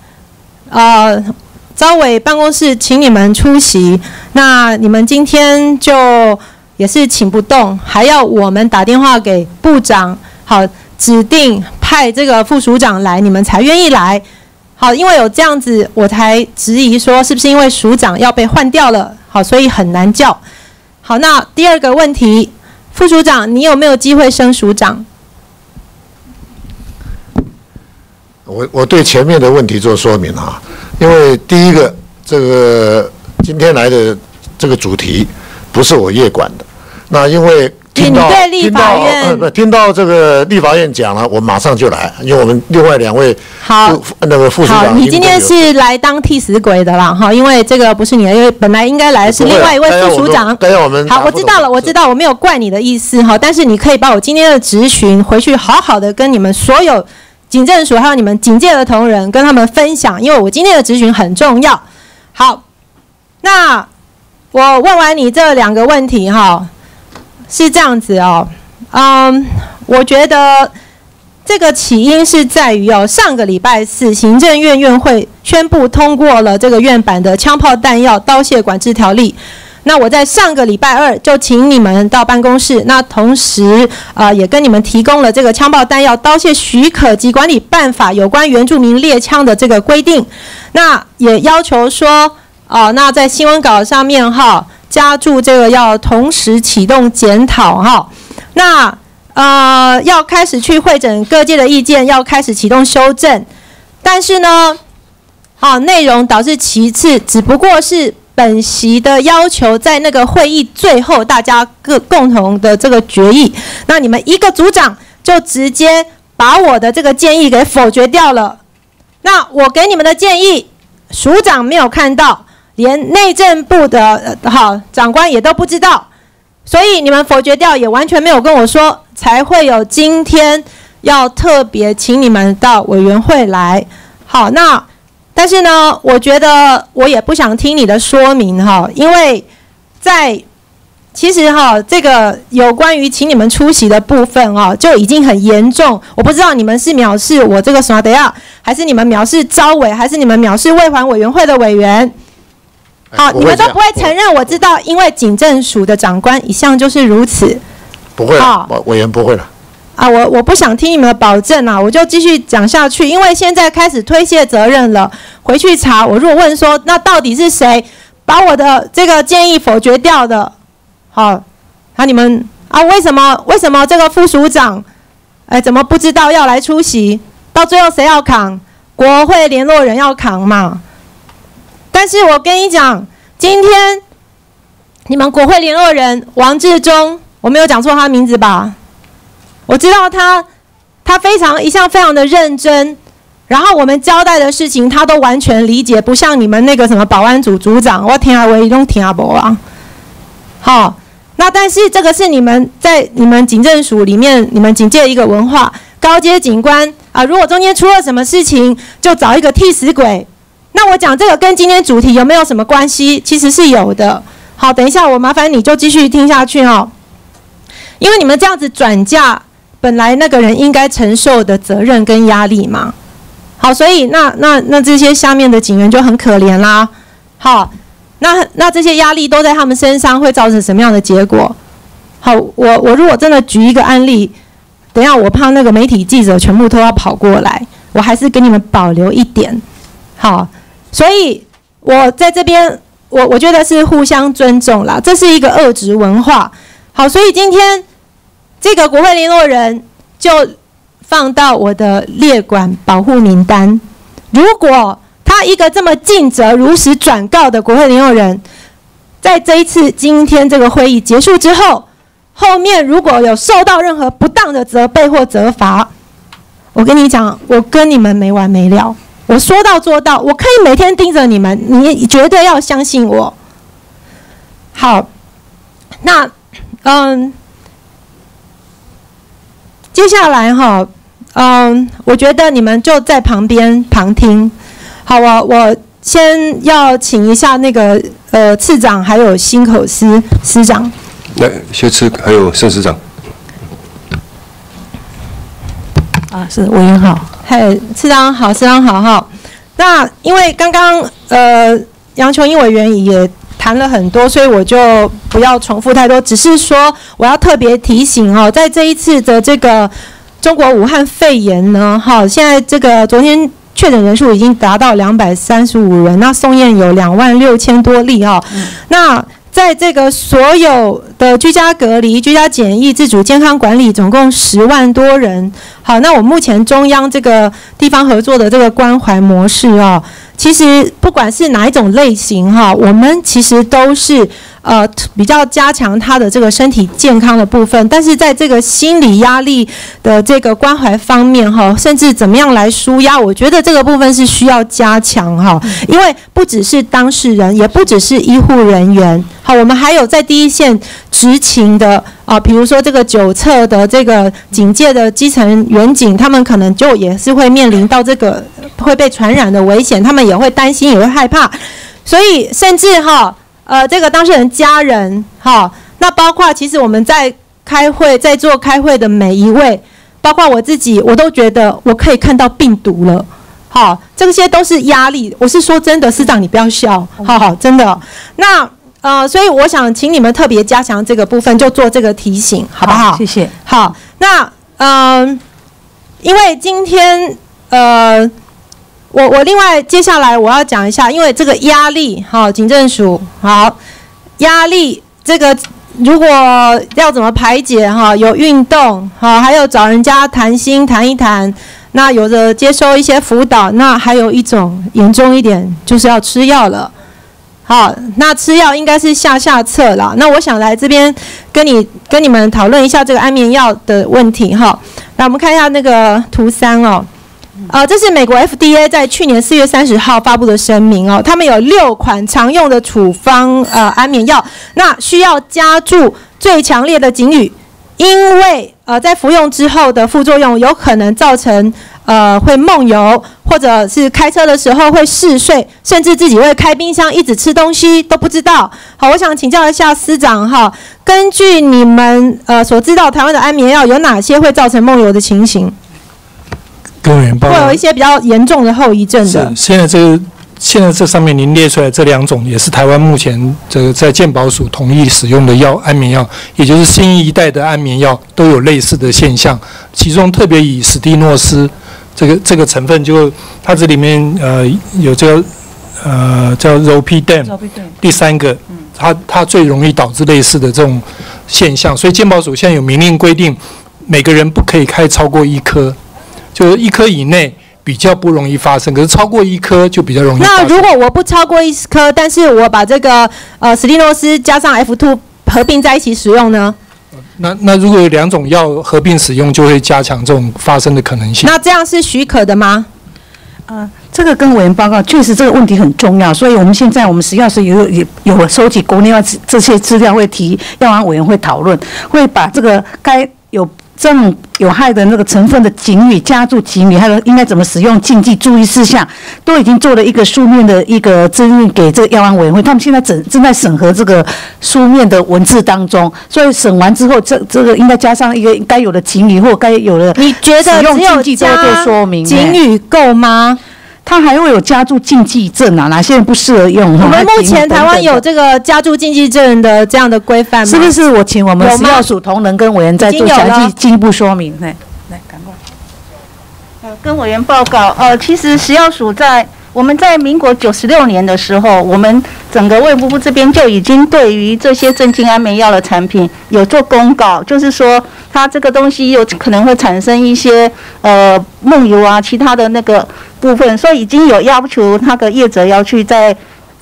呃，招委办公室请你们出席，那你们今天就也是请不动，还要我们打电话给部长，好，指定派这个副署长来，你们才愿意来。好，因为有这样子，我才质疑说，是不是因为署长要被换掉了？好，所以很难叫。好，那第二个问题，副署长，你有没有机会升署长？我我对前面的问题做说明啊，因为第一个，这个今天来的这个主题不是我业管的，那因为听到对立听到法院呃不听到这个立法院讲了，我马上就来，因为我们另外两位好。那个副署好，长你今天是来当替死鬼的啦，哈，因为这个不是你的，因为本来应该来的是另外一位副署长。大家我们好，我知道了，我知道，我没有怪你的意思哈，但是你可以把我今天的质询回去好好的跟你们所有警政署还有你们警界的同仁跟他们分享，因为我今天的咨询很重要。好，那我问完你这两个问题哈，是这样子哦，嗯，我觉得这个起因是在于哦，上个礼拜四行政院院会宣布通过了这个院版的枪炮弹药刀械管制条例。那我在上个礼拜二就请你们到办公室，那同时呃也跟你们提供了这个枪爆弹药刀械许可及管理办法有关原住民猎枪的这个规定，那也要求说哦、那在新闻稿上面哈加注这个要同时启动检讨哈，那呃要开始去会诊各界的意见，要开始启动修正，但是呢，好、内容导致其次，只不过是本席的要求，在那个会议最后大家各共同的这个决议，那你们一个组长就直接把我的这个建议给否决掉了。那我给你们的建议，署长没有看到，连内政部的呃好长官也都不知道，所以你们否决掉，也完全没有跟我说，才会有今天要特别请你们到委员会来。好，那但是呢，我觉得我也不想听你的说明哈，因为在其实哈，这个有关于请你们出席的部分哦，就已经很严重。我不知道你们是藐视我这个什么的呀，还是你们藐视招委，还是你们藐视卫环委员会的委员？好，你们都不会承认。我知道，因为警政署的长官一向就是如此。不会委委员不会了。啊，我我不想听你们的保证啊，我就继续讲下去，因为现在开始推卸责任了。回去查，我如果问说，那到底是谁把我的这个建议否决掉的？好，啊，你们啊，为什么为什么这个副署长，哎，怎么不知道要来出席？到最后谁要扛？国会联络人要扛嘛？但是我跟你讲，今天你们国会联络人王志忠，我没有讲错他名字吧？我知道他，他非常一向非常的认真，然后我们交代的事情他都完全理解，不像你们那个什么保安组组长，我听阿维都听阿伯啊。好，那但是这个是你们在你们警政署里面，你们警界一个文化，高阶警官啊，如果中间出了什么事情，就找一个替死鬼。那我讲这个跟今天主题有没有什么关系？其实是有的。好，等一下我麻烦你就继续听下去哦，因为你们这样子转嫁。本来那个人应该承受的责任跟压力嘛，好，所以那那那这些下面的警员就很可怜啦。好，那那这些压力都在他们身上，会造成什么样的结果？好，我我如果真的举一个案例，等下我怕那个媒体记者全部都要跑过来，我还是给你们保留一点。好，所以我在这边，我我觉得是互相尊重啦，这是一个恶职文化。好，所以今天。这个国会联络人就放到我的列管保护名单。如果他一个这么尽责、如实转告的国会联络人，在这一次今天这个会议结束之后，后面如果有受到任何不当的责备或责罚，我跟你讲，我跟你们没完没了。我说到做到，我可以每天盯着你们，你绝对要相信我。好，那嗯。接下来哈，嗯，我觉得你们就在旁边旁听。好，我我先要请一下那个呃次长还有新口司司长。来，谢次还有盛司长。啊，是委员好，嗨，次长好，司长好哈。那因为刚刚呃杨琼英委员也谈了很多，所以我就不要重复太多，只是说我要特别提醒哦，在这一次的这个中国武汉肺炎呢，哈，现在这个昨天确诊人数已经达到两百三十五人，那送验有两万六千多例哈、那在这个所有的居家隔离、居家检疫、自主健康管理，总共十万多人。好，那我目前中央这个地方合作的这个关怀模式哦，其实不管是哪一种类型哈，我们其实都是。呃，比较加强他的这个身体健康的部分，但是在这个心理压力的这个关怀方面，哈，甚至怎么样来舒压，我觉得这个部分是需要加强哈，因为不只是当事人，也不只是医护人员，好，我们还有在第一线执勤的啊，比如说这个九测的这个警戒的基层员警，他们可能就也是会面临到这个会被传染的危险，他们也会担心，也会害怕，所以甚至哈。呃，这个当事人家人，哈，那包括其实我们在开会，在做开会的每一位，包括我自己，我都觉得我可以看到病毒了，好，这些都是压力。我是说真的，师长你不要笑，好好，真的。那呃，所以我想请你们特别加强这个部分，就做这个提醒，好不好？谢谢。好，那嗯，因为今天呃。我我另外接下来我要讲一下，因为这个压力，好，警政署好，压力这个如果要怎么排解哈，有运动好，还有找人家谈心谈一谈，那有的接收一些辅导，那还有一种严重一点就是要吃药了，好，那吃药应该是下下策了。那我想来这边跟你跟你们讨论一下这个安眠药的问题哈。来，我们看一下那个图三哦。呃，这是美国 FDA 在去年四月三十号发布的声明哦，他们有六款常用的处方呃安眠药，那需要加注最强烈的警语，因为呃在服用之后的副作用有可能造成呃会梦游，或者是开车的时候会嗜睡，甚至自己会开冰箱一直吃东西都不知道。好，我想请教一下司长哈，根据你们呃所知道台湾的安眠药有哪些会造成梦游的情形？会有一些比较严重的后遗症的。现在这个现在这上面您列出来这两种，也是台湾目前这个在健保署同意使用的药，安眠药，也就是新一代的安眠药，都有类似的现象。其中特别以史蒂诺斯这个这个成分，就它这里面呃有这个呃叫 Ropidan，第三个，它它最容易导致类似的这种现象，所以健保署现在有明令规定，每个人不可以开超过一颗。就是一颗以内比较不容易发生，可是超过一颗就比较容易。那如果我不超过一颗，但是我把这个呃史蒂诺斯加上 F two 合并在一起使用呢？那那如果有两种药合并使用，就会加强这种发生的可能性。那这样是许可的吗？呃，这个跟委员报告，确实这个问题很重要，所以我们现在我们食药署有有有收集国内外这些资料，会提药安委员会讨论，会把这个该有。这种有害的那个成分的警语、加注警语，还有应该怎么使用、禁忌、注意事项，都已经做了一个书面的一个征询给这个药安委员会。他们现在正正在审核这个书面的文字当中，所以审完之后，这这个应该加上一个该有的警语或该有的。你觉得只有加警语够吗？它还会有加注禁忌症啊？哪些人不适合用？我们目前台湾有这个加注禁忌症的这样的规范吗？是不是？我请我们食药署同仁跟委员再做详细进一步说明。来，来，赶快。呃，跟委员报告。呃，其实食药署在我们在民国九十六年的时候，我们整个卫福部这边就已经对于这些镇静安眠药的产品有做公告，就是说它这个东西有可能会产生一些呃梦游啊，其他的那个。部分，所以已经有要求那个业者要去在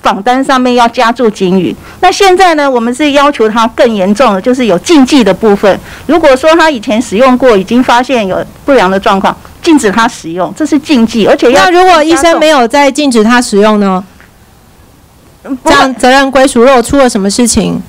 访单上面要加注警语。那现在呢，我们是要求他更严重的，就是有禁忌的部分。如果说他以前使用过，已经发现有不良的状况，禁止他使用，这是禁忌。而且那如果医生没有在禁止他使用呢？这样责任归属，如果出了什么事情？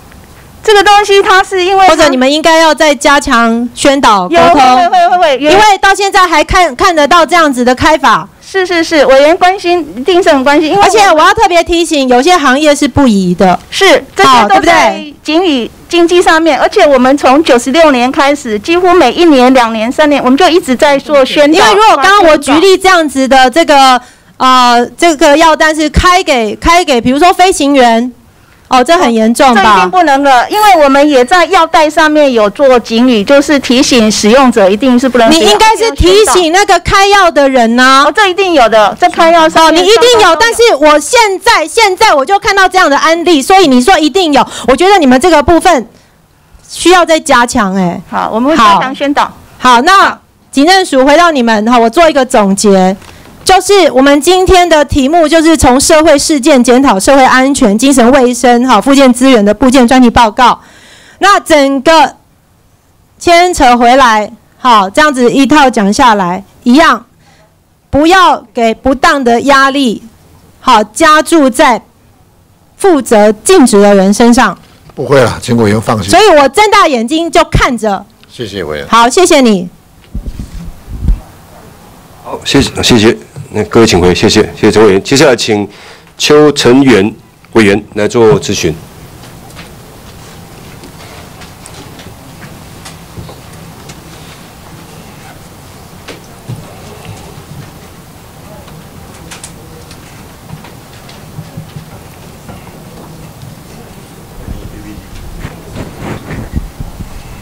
这个东西它是因为或者你们应该要再加强宣导沟通，会会会会，因为到现在还看看得到这样子的开法。是是是，委员关心一定是很关心，因为而且我要特别提醒，有些行业是不宜的，是这些都在警语经济上面。而且我们从九十六年开始，几乎每一年、两年、三年，我们就一直在做宣导。因为如果刚刚我举例这样子的这个呃这个药单是开给开给，比如说飞行员。哦，这很严重吧？这一定不能的，因为我们也在药袋上面有做警语，就是提醒使用者一定是不能。你应该是提醒那个开药的人呢。哦，这一定有的，在开药上。哦，你一定有，但是我现在现在我就看到这样的案例，所以你说一定有，我觉得你们这个部分需要再加强哎。好，我们会加强宣导。好，那警政署回到你们哈，我做一个总结，就是我们今天的题目就是从社会事件检讨社会安全、精神卫生哈、附件资源的部件专题报告。那整个牵扯回来，好，这样子一套讲下来，一样，不要给不当的压力，好加注在负责尽职的人身上。不会了，请委员放心所。以我睁大眼睛就看着。谢谢委员。好，谢谢你。好，谢谢谢谢，那各位请回，谢谢谢谢陈委员。接下来请邱成元委员来做咨询。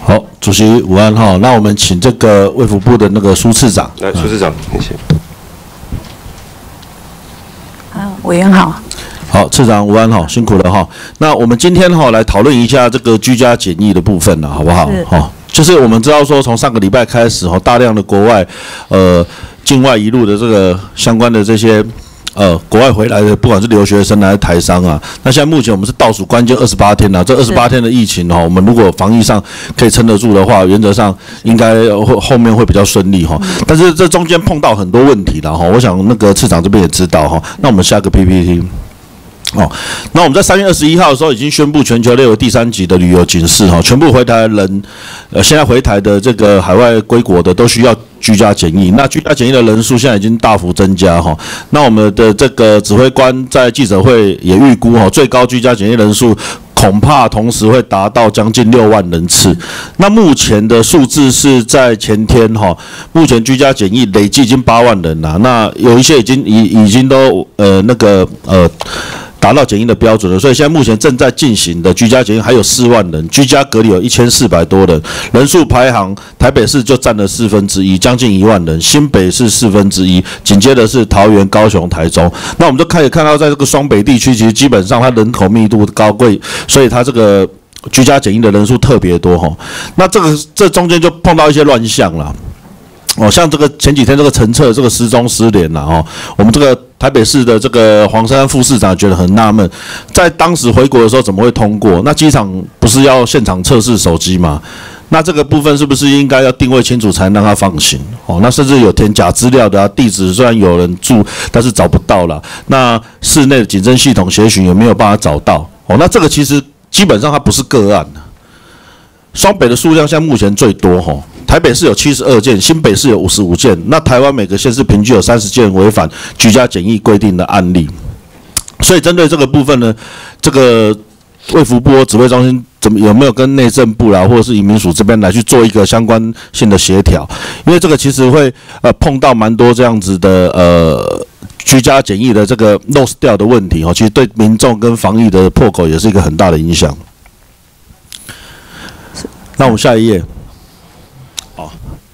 好，主席午安哈。那我们请这个卫福部的那个苏次长来，苏次长，谢谢。啊，委员好。好，次长午安好，辛苦了哈。那我们今天哈来讨论一下这个居家检疫的部分了，好不好好？就是我们知道说，从上个礼拜开始哈，大量的国外呃境外一路的这个相关的这些。呃，国外回来的，不管是留学生还是台商啊，那现在目前我们是倒数关键二十八天了。这二十八天的疫情哈，我们如果防疫上可以撑得住的话，原则上应该后后面会比较顺利哈。但是这中间碰到很多问题了哈，我想那个次长这边也知道哈。那我们下个 PPT。哦，那我们在三月二十一号的时候已经宣布全球列为第三级的旅游警示哈，全部回台人，呃，现在回台的这个海外归国的都需要居家检疫。那居家检疫的人数现在已经大幅增加哈。那我们的这个指挥官在记者会也预估哈，最高居家检疫人数恐怕同时会达到将近六万人次。那目前的数字是在前天哈，目前居家检疫累计已经八万人了。那有一些已经已已经都呃那个呃。达到检疫的标准了，所以现在目前正在进行的居家检疫还有四万人，居家隔离有一千四百多人，人数排行台北市就占了四分之一，将近一万人，新北市四分之一，紧接着是桃园、高雄、台中。那我们就可以看到，在这个双北地区，其实基本上它人口密度高贵，所以它这个居家检疫的人数特别多哈。那这个这中间就碰到一些乱象了。哦，像这个前几天这个陈策这个失踪失联了哦，我们这个台北市的这个黄山副市长觉得很纳闷，在当时回国的时候怎么会通过？那机场不是要现场测试手机吗？那这个部分是不是应该要定位清楚才能让他放行？哦，那甚至有填假资料的啊，地址虽然有人住，但是找不到了。那室内的警侦系统协寻有没有办法找到？哦，那这个其实基本上它不是个案双北的数量现在目前最多哈，台北市有七十二件，新北市有五十五件，那台湾每个县市平均有三十件违反居家检疫规定的案例。所以针对这个部分呢，这个卫福部指挥中心怎么有没有跟内政部啦，或者是移民署这边来去做一个相关性的协调？因为这个其实会呃碰到蛮多这样子的呃居家检疫的这个 loss 掉的问题哦，其实对民众跟防疫的破口也是一个很大的影响。那我们下一页。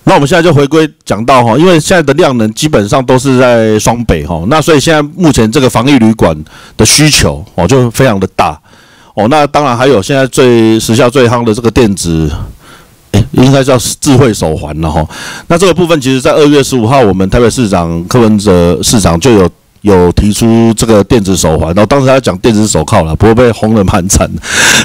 那我们现在就回归讲到哈，因为现在的量能基本上都是在双北哈，那所以现在目前这个防疫旅馆的需求哦就非常的大哦。那当然还有现在最时下最夯的这个电子，应该叫智慧手环了哈。那这个部分其实在二月十五号，我们台北市长柯文哲市长就有。有提出这个电子手环，然后当时他讲电子手铐了，不会被轰得蛮惨，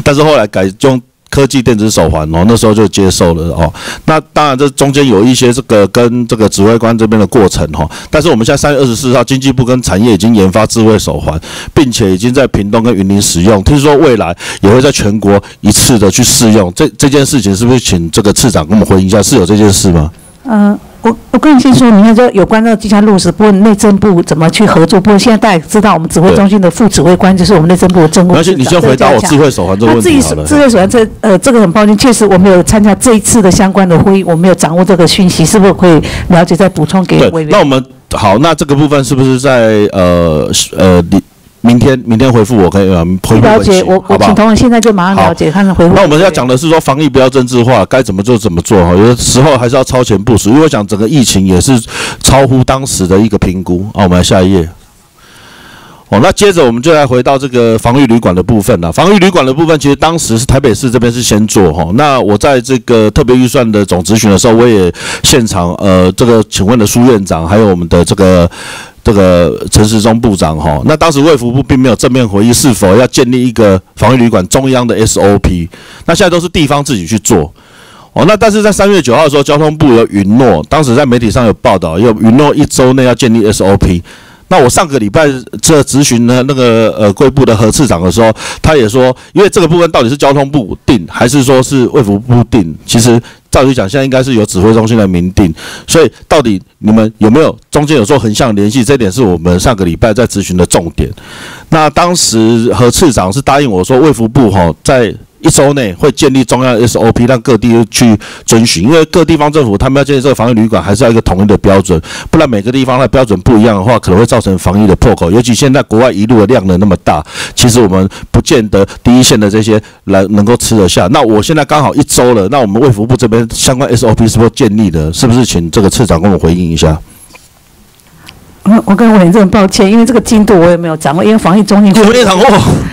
但是后来改用科技电子手环哦，那时候就接受了哦。那当然这中间有一些这个跟这个指挥官这边的过程哈，但是我们现在三月二十四号，经济部跟产业已经研发智慧手环，并且已经在屏东跟云林使用，听说未来也会在全国一次的去试用。这这件事情是不是请这个次长跟我们回应一下？是有这件事吗？嗯、我我跟你先说，你看说有关这个居家落实，不问内政部怎么去合作，不过现在大家也知道，我们指挥中心的副指挥官就是我们内政部的政务而且你先回答我智慧手环这个问题好了。智慧手环这呃这个很抱歉，确实我没有参加这一次的相关的会议，我没有掌握这个讯息，是不是可以了解再补充给委，员？那我们好，那这个部分是不是在呃呃明明天明天回复我可以呃回复，了解，我我请？同仁现在就马上了解，看看回复。那我们要讲的是说，防疫不要政治化，该怎么做怎么做哈。有的时候还是要超前部署，因为我想整个疫情也是超乎当时的一个评估啊。我们来下一页。哦，那接着我们就来回到这个防御旅馆的部分了。防御旅馆的部分，其实当时是台北市这边是先做哈。那我在这个特别预算的总咨询的时候，我也现场呃，这个请问的苏院长，还有我们的这个这个陈时中部长哈。那当时卫福部并没有正面回应是否要建立一个防御旅馆中央的 SOP。那现在都是地方自己去做。哦，那但是在三月九号的时候，交通部有允诺，当时在媒体上有报道，有允诺一周内要建立 SOP。那我上个礼拜这咨询呢，那个呃贵部的何次长的时候，他也说，因为这个部分到底是交通部定，还是说是卫福部定？其实照理讲，现在应该是由指挥中心来明定。所以到底你们有没有中间有做横向联系？这点是我们上个礼拜在咨询的重点。那当时何次长是答应我说，卫福部哈在。一周内会建立中央 SOP，让各地去遵循。因为各地方政府他们要建立这个防疫旅馆，还是要一个统一的标准，不然每个地方的标准不一样的话，可能会造成防疫的破口。尤其现在国外一路的量能那么大，其实我们不见得第一线的这些来能够吃得下。那我现在刚好一周了，那我们卫福部这边相关 SOP 是不是建立的？是不是请这个次长跟我回应一下？我跟委员真的抱歉，因为这个进度我也没有掌握，因为防疫中心你没掌握，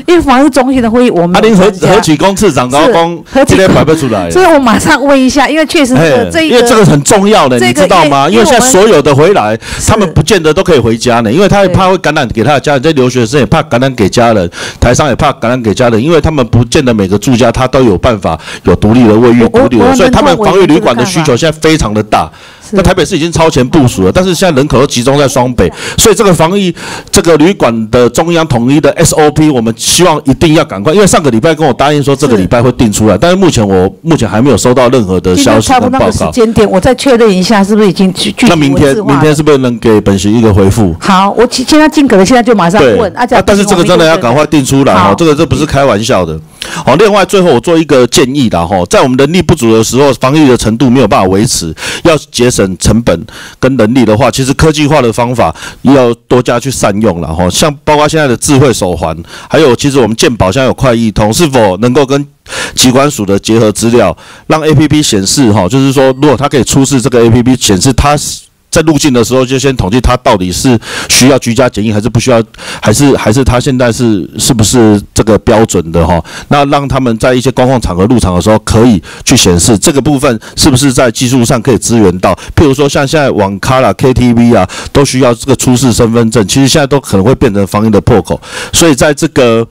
因为防疫中心的会议我们阿林何何启公次长高公今天摆不出来，所以我马上问一下，因为确实是这因为这个很重要的，你知道吗？因为现在所有的回来，他们不见得都可以回家呢，因为他也怕会感染给他的家人，在留学生也怕感染给家人，台上也怕感染给家人，因为他们不见得每个住家他都有办法有独立的卫浴、独立的，所以他们防疫旅馆的需求现在非常的大。那台北市已经超前部署了，但是现在人口都集中在双北，所以这个防疫这个旅馆的中央统一的 SOP，我们希望一定要赶快，因为上个礼拜跟我答应说这个礼拜会定出来，但是目前我目前还没有收到任何的消息跟报告。时间点，我再确认一下是不是已经具具那明天明天是不是能给本席一个回复？好，我现在尽可能现在就马上问。啊，但是这个真的要赶快定出来哦，这个这不是开玩笑的。好，另外最后我做一个建议的哈，在我们能力不足的时候，防疫的程度没有办法维持，要节省成本跟能力的话，其实科技化的方法要多加去善用了哈。像包括现在的智慧手环，还有其实我们健保现在有快易通，是否能够跟机关署的结合资料，让 A P P 显示哈，就是说如果它可以出示这个 A P P 显示它是。在入境的时候，就先统计他到底是需要居家检疫，还是不需要，还是还是他现在是是不是这个标准的哈？那让他们在一些公共场合入场的时候，可以去显示这个部分是不是在技术上可以支援到？譬如说像现在网咖啦、KTV 啊，都需要这个出示身份证，其实现在都可能会变成防疫的破口。所以在这个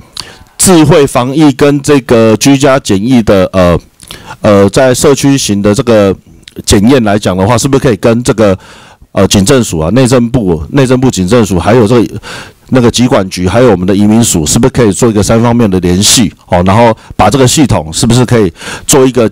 智慧防疫跟这个居家检疫的呃呃，在社区型的这个检验来讲的话，是不是可以跟这个？呃，警政署啊，内政部、内政部警政署，还有这个那个疾管局，还有我们的移民署，是不是可以做一个三方面的联系？哦，然后把这个系统是不是可以做一个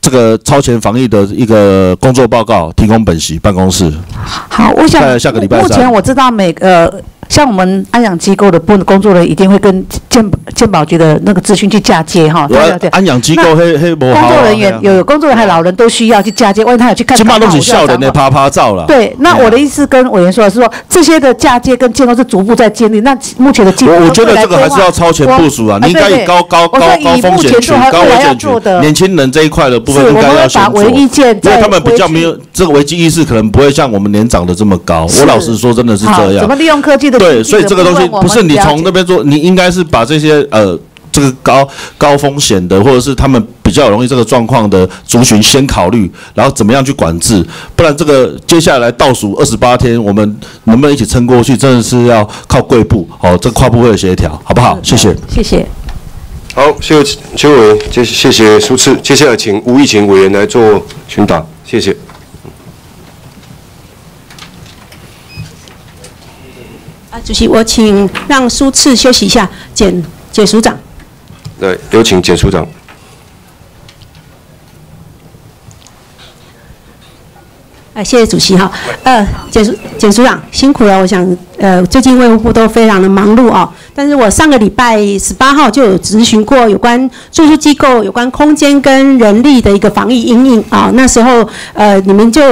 这个超前防疫的一个工作报告，提供本席办公室？好，我想下个礼拜目前我知道每个。像我们安养机构的部工作人员一定会跟健健保局的那个资讯去嫁接哈。对安养机构黑黑工作人员有有工作人员还有老人都需要去嫁接，万一他有去看。起码都是笑人的啪啪照了。对，那我的意思跟委员说的是说，这些的嫁接跟健康是逐步在建立。那目前的计我我觉得这个还是要超前部署啊！你应该以高高高高风险群、高危险群、年轻人这一块的部分应该要先做。因为他们比较没有这个危机意识，可能不会像我们年长的这么高。我老实说，真的是这样。怎么利用科技的？对，所以这个东西。不是你从那边做，你应该是把这些呃这个高高风险的，或者是他们比较容易这个状况的族群先考虑，然后怎么样去管制，不然这个接下来倒数二十八天，我们能不能一起撑过去，真的是要靠贵部哦，这跨部会的协调，好不好？谢谢。谢谢。好，谢谢邱委员，接谢谢苏次，接下来请吴义勤委员来做询答，谢谢。啊，主席，我请让苏次休息一下，简简署长。对，有请简署长。哎，谢谢主席哈。呃，简署简署长辛苦了，我想呃，最近卫生部都非常的忙碌哦。但是我上个礼拜十八号就有咨询过有关住宿机构有关空间跟人力的一个防疫阴影啊，那时候呃，你们就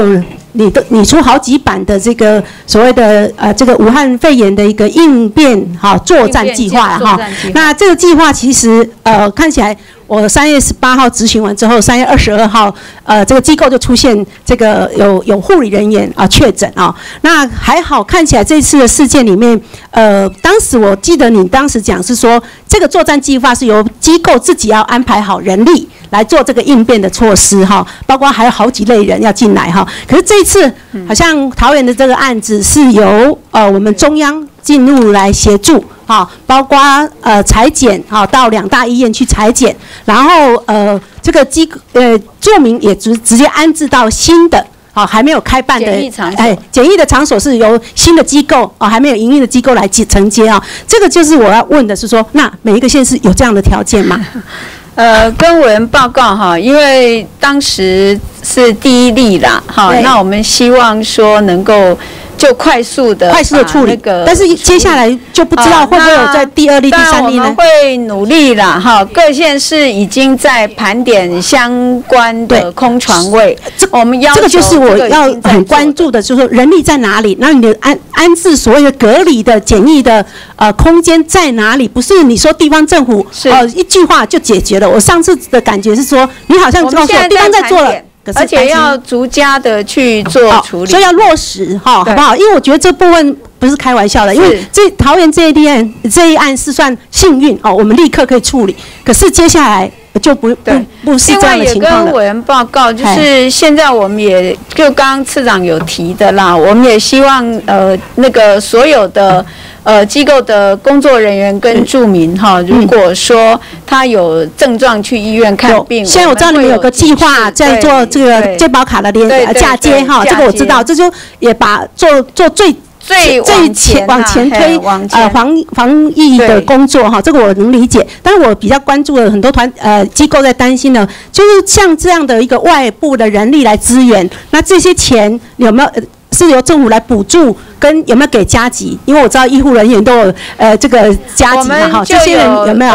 你都你出好几。版的这个所谓的呃这个武汉肺炎的一个应变哈作战计划哈。那这个计划其实呃看起来。我三月十八号执行完之后，三月二十二号，呃，这个机构就出现这个有有护理人员啊确诊啊。那还好，看起来这次的事件里面，呃，当时我记得你当时讲是说，这个作战计划是由机构自己要安排好人力来做这个应变的措施哈，包括还有好几类人要进来哈。可是这一次好像桃园的这个案子是由呃我们中央进入来协助。哈，包括呃裁剪，哈到两大医院去裁剪，然后呃这个机呃住民也直直接安置到新的，好还没有开办的哎简易的场所是由新的机构啊还没有营运的机构来接承接啊，这个就是我要问的是说，那每一个县市有这样的条件吗？呃，跟委员报告哈，因为当时是第一例啦，哈，那我们希望说能够。就快速的快速的处理，但是接下来就不知道会不会有在第二例、第三例呢？我们会努力了，哈，各县市已经在盘点相关的空床位。这我们要这个就是我要很关注的，就是说人力在哪里？那你的安安置所谓的隔离的简易的呃空间在哪里？不是你说地方政府呃一句话就解决了。我上次的感觉是说，你好像告诉我地方在做了。而且要逐家的去做处理，所以要落实哈，好不好？因为我觉得这部分不是开玩笑的，因为这桃园这一案这一案是算幸运哦，我们立刻可以处理。可是接下来就不不不是这样的情况另外也跟委员报告，就是现在我们也就刚刚次长有提的啦，我们也希望呃那个所有的。呃，机构的工作人员跟住民哈，如果说他有症状去医院看病，现在我知道你们有个计划在做这个健保卡的连嫁接哈，这个我知道，这就也把做做最最最前往前推呃防防疫的工作哈，这个我能理解。但是我比较关注的很多团呃机构在担心呢，就是像这样的一个外部的人力来支援，那这些钱有没有？是由政府来补助，跟有没有给加急？因为我知道医护人员都有呃这个加急嘛哈，这些人有没有？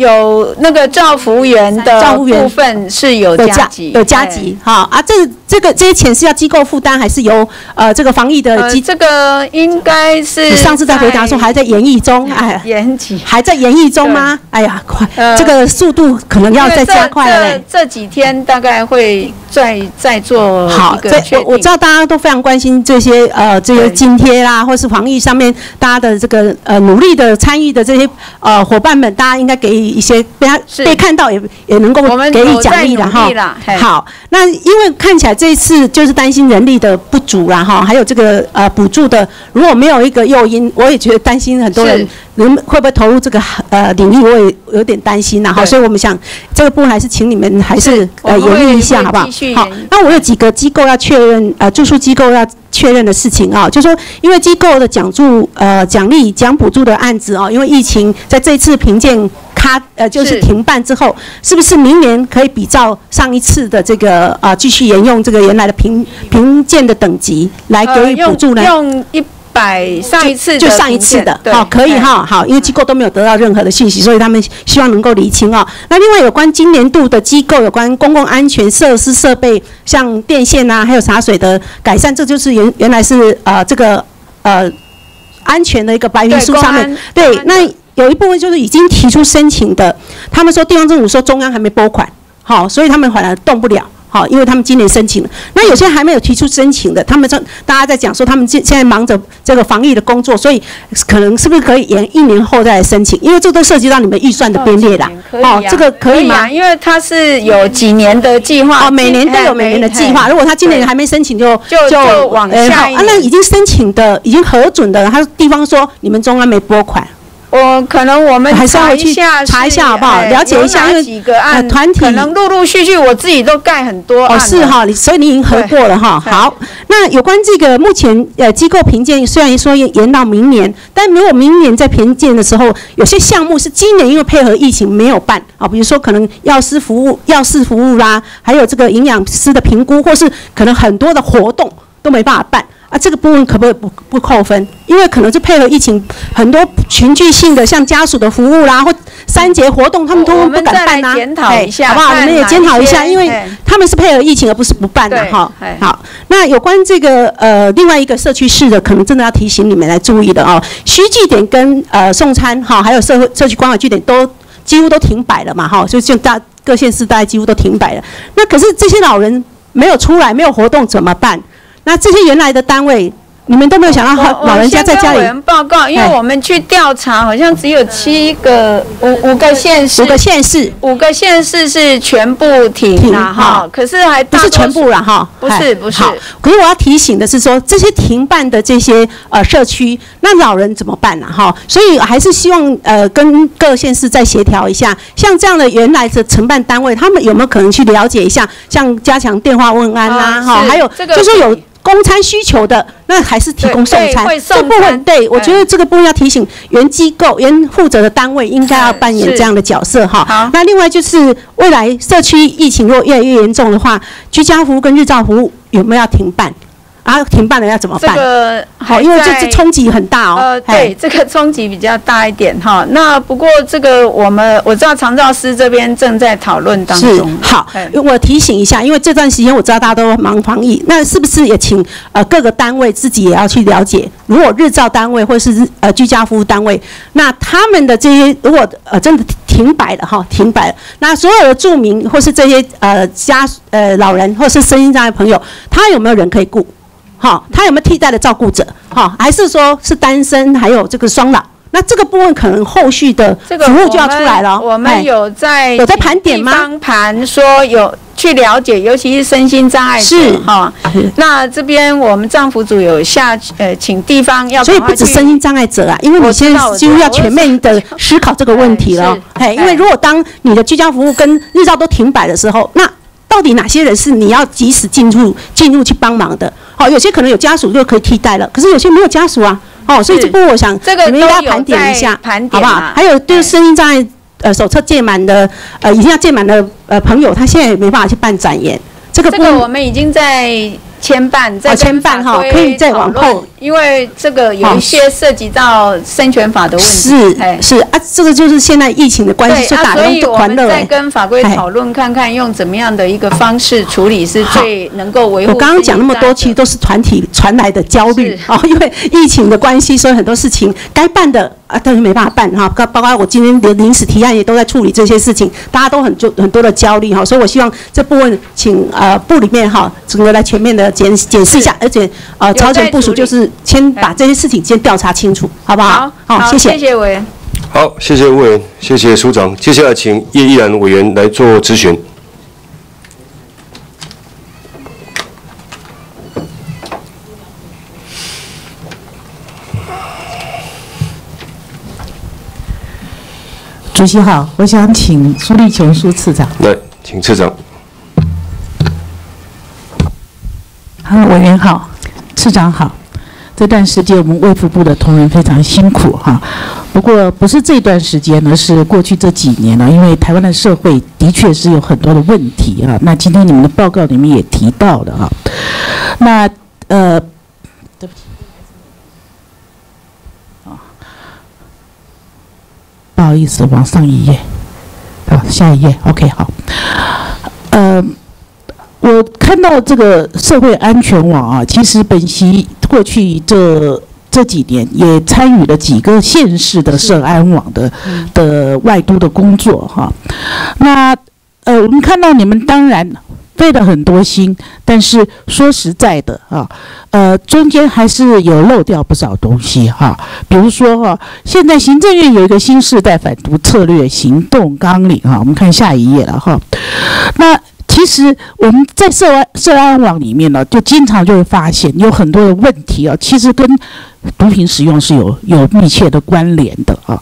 有那个照服务员的部分是有加急，有加急哈啊，这这个这些钱是要机构负担，还是由呃这个防疫的机？这个应该是你上次在回答说还在研议中，哎，延期还在研议中吗？哎呀，快，这个速度可能要再加快了。这几天大概会再再做好。这我我知道大家都非常关心这些呃这些津贴啦，或是防疫上面大家的这个呃努力的参与的这些呃伙伴们，大家应该给予。一些被他被看到也也能够给予奖励的哈。好，那因为看起来这一次就是担心人力的不足啦哈，还有这个呃补助的如果没有一个诱因，我也觉得担心很多人人会不会投入这个呃领域，我也有点担心呐哈。所以我们想这个部分还是请你们还是呃严厉一下好不好？好，那我有几个机构要确认呃住宿机构要。确认的事情啊，就说因为机构的奖助呃奖励奖补助的案子啊，因为疫情在这次评鉴卡呃就是停办之后，是不是明年可以比照上一次的这个啊继续沿用这个原来的评评鉴的等级来给予补助呢？用一。百上一次就上一次的，好，可以哈，好，因为机构都没有得到任何的信息，所以他们希望能够厘清哦。那另外有关今年度的机构有关公共安全设施设备，像电线呐，还有洒水的改善，这就是原原来是呃这个呃安全的一个白皮书上面，对，那有一部分就是已经提出申请的，他们说地方政府说中央还没拨款，好，所以他们反而动不了。好，因为他们今年申请了，那有些还没有提出申请的，他们正大家在讲说他们现现在忙着这个防疫的工作，所以可能是不是可以延一年后再来申请？因为这都涉及到你们预算的编列啦。哦，这个可以吗？因为它是有几年的计划，哦，每年都有每年的计划。如果他今年还没申请，就就往下。啊，那已经申请的、已经核准的，他地方说你们中央没拨款。我可能我们还是要去查一下好不好？了解一下，因为几个案团体可能陆陆续续，我自己都盖很多哦，是哈，所以你已经核过了哈。好，那有关这个目前呃机构评鉴，虽然说延到明年，但如果明年在评鉴的时候，有些项目是今年因为配合疫情没有办啊，比如说可能药师服务、药师服务啦，还有这个营养师的评估，或是可能很多的活动都没办法办。啊，这个部分可不可以不不扣分？因为可能是配合疫情，很多群聚性的像家属的服务啦，或三节活动，他们通通不敢办呐、检讨一下哎好不好？我们也检讨一下，因为哎他们是配合疫情，而不是不办的对哈哎。好，那有关这个呃另外一个社区式的，可能真的要提醒你们来注意的哦。虚据点跟呃送餐哈，还有社会社区关怀据点都几乎都停摆了嘛哈，就就大各县市大概几乎都停摆了。那可是这些老人没有出来，没有活动怎么办？那这些原来的单位，你们都没有想到我老人家在家里委员报告，因为哎。我们去调查，好像只有七个五五个县市，五个县市，五个县市是全部停停了哈哈，可是还不是全部了哈，不是哎不是。好。可是我要提醒的是说，这些停办的这些呃社区，那老人怎么办呢、哈，所以还是希望呃跟各县市再协调一下，像这样的原来的承办单位，他们有没有可能去了解一下，像加强电话问安啦、啊哈、是还有这个就是有。供餐需求的，那还是提供送餐。这部分餐对我觉得哎这个部分要提醒原机构、原负责的单位应该要扮演是这样的角色哈。那另外就是未来社区疫情如果越来越严重的话，居家服务跟日照服务有没有要停办？啊，停办了要怎么办这办？个好，因为这在这冲击很大哦。呃，对，这个冲击比较大一点哈。那不过这个我们我知道长照师这边正在讨论当是中。好哎，我提醒一下，因为这段时间我知道大家都忙防疫，那是不是也请呃各个单位自己也要去了解，如果日照单位或是日呃居家服务单位，那他们的这些如果呃真的停摆了哈，停摆了，那所有的住民或是这些呃家呃老人或是身心障碍朋友，他有没有人可以顾？哈，他有没有替代的照顾者？哈，还是说是单身，还有这个双老？那这个部分可能后续的服务就要出来了哦。我们哎有在有在盘点吗方盘说有去了解，尤其是身心障碍者是哈。那这边我们丈夫组有下呃，请地方要所以不止身心障碍者啊，因为你现在几乎要全面的思考这个问题了哦。哎，因为如果当你的居家服务跟日照都停摆的时候，那到底哪些人是你要及时进入进入去帮忙的？好，有些可能有家属就可以替代了，可是有些没有家属啊。哦，所以这部我想这个你们应该都有盘点一下好不好？还有对声音障碍呃手册届满的呃已经要届满的呃朋友，他现在也没办法去办展演，这个这个我们已经在牵绊，在哦牵绊哈可以再往后，因为这个有一些涉及到生权法的问题。是哎是啊，这个就是现在疫情的关系，对啊，所以打工所以我就团乐哎。们在跟法规讨论看看，用怎么样的一个方式处理是最能够维护。我刚刚讲那么多，其实都是团体传来的焦虑哦，因为疫情的关系，所以很多事情该办的啊，但是没办法办哈。包包括我今天的临时提案也都在处理这些事情，大家都很就很多的焦虑哈，所以我希望这部分请呃部里面哈整个来全面的检检视一下，而且呃有超前部署就是先把这些事情先调查清楚，好不好？好，谢谢。谢谢委员。好，谢谢委员，谢谢署长。接下来请叶依然委员来做咨询。主席好，我想请苏立琼苏次长。来，请次长。啊，委员好，市长好。这段时间我们卫福部的同仁非常辛苦哈，不过不是这段时间呢，是过去这几年了，因为台湾的社会的确是有很多的问题啊。那今天你们的报告里面也提到了哈，那呃，对不起，不好意思，往上一页，好，下一页，OK，好，呃。我看到这个社会安全网啊，其实本席过去这这几年也参与了几个县市的社安网的的外督的工作哈。那呃，我们看到你们当然费了很多心，但是说实在的啊，呃，中间还是有漏掉不少东西哈。比如说哈，现在行政院有一个新时代反毒策略行动纲领哈，我们看下一页了哈。那其实我们在社安社安网里面呢，就经常就会发现有很多的问题啊，其实跟毒品使用是有有密切的关联的啊。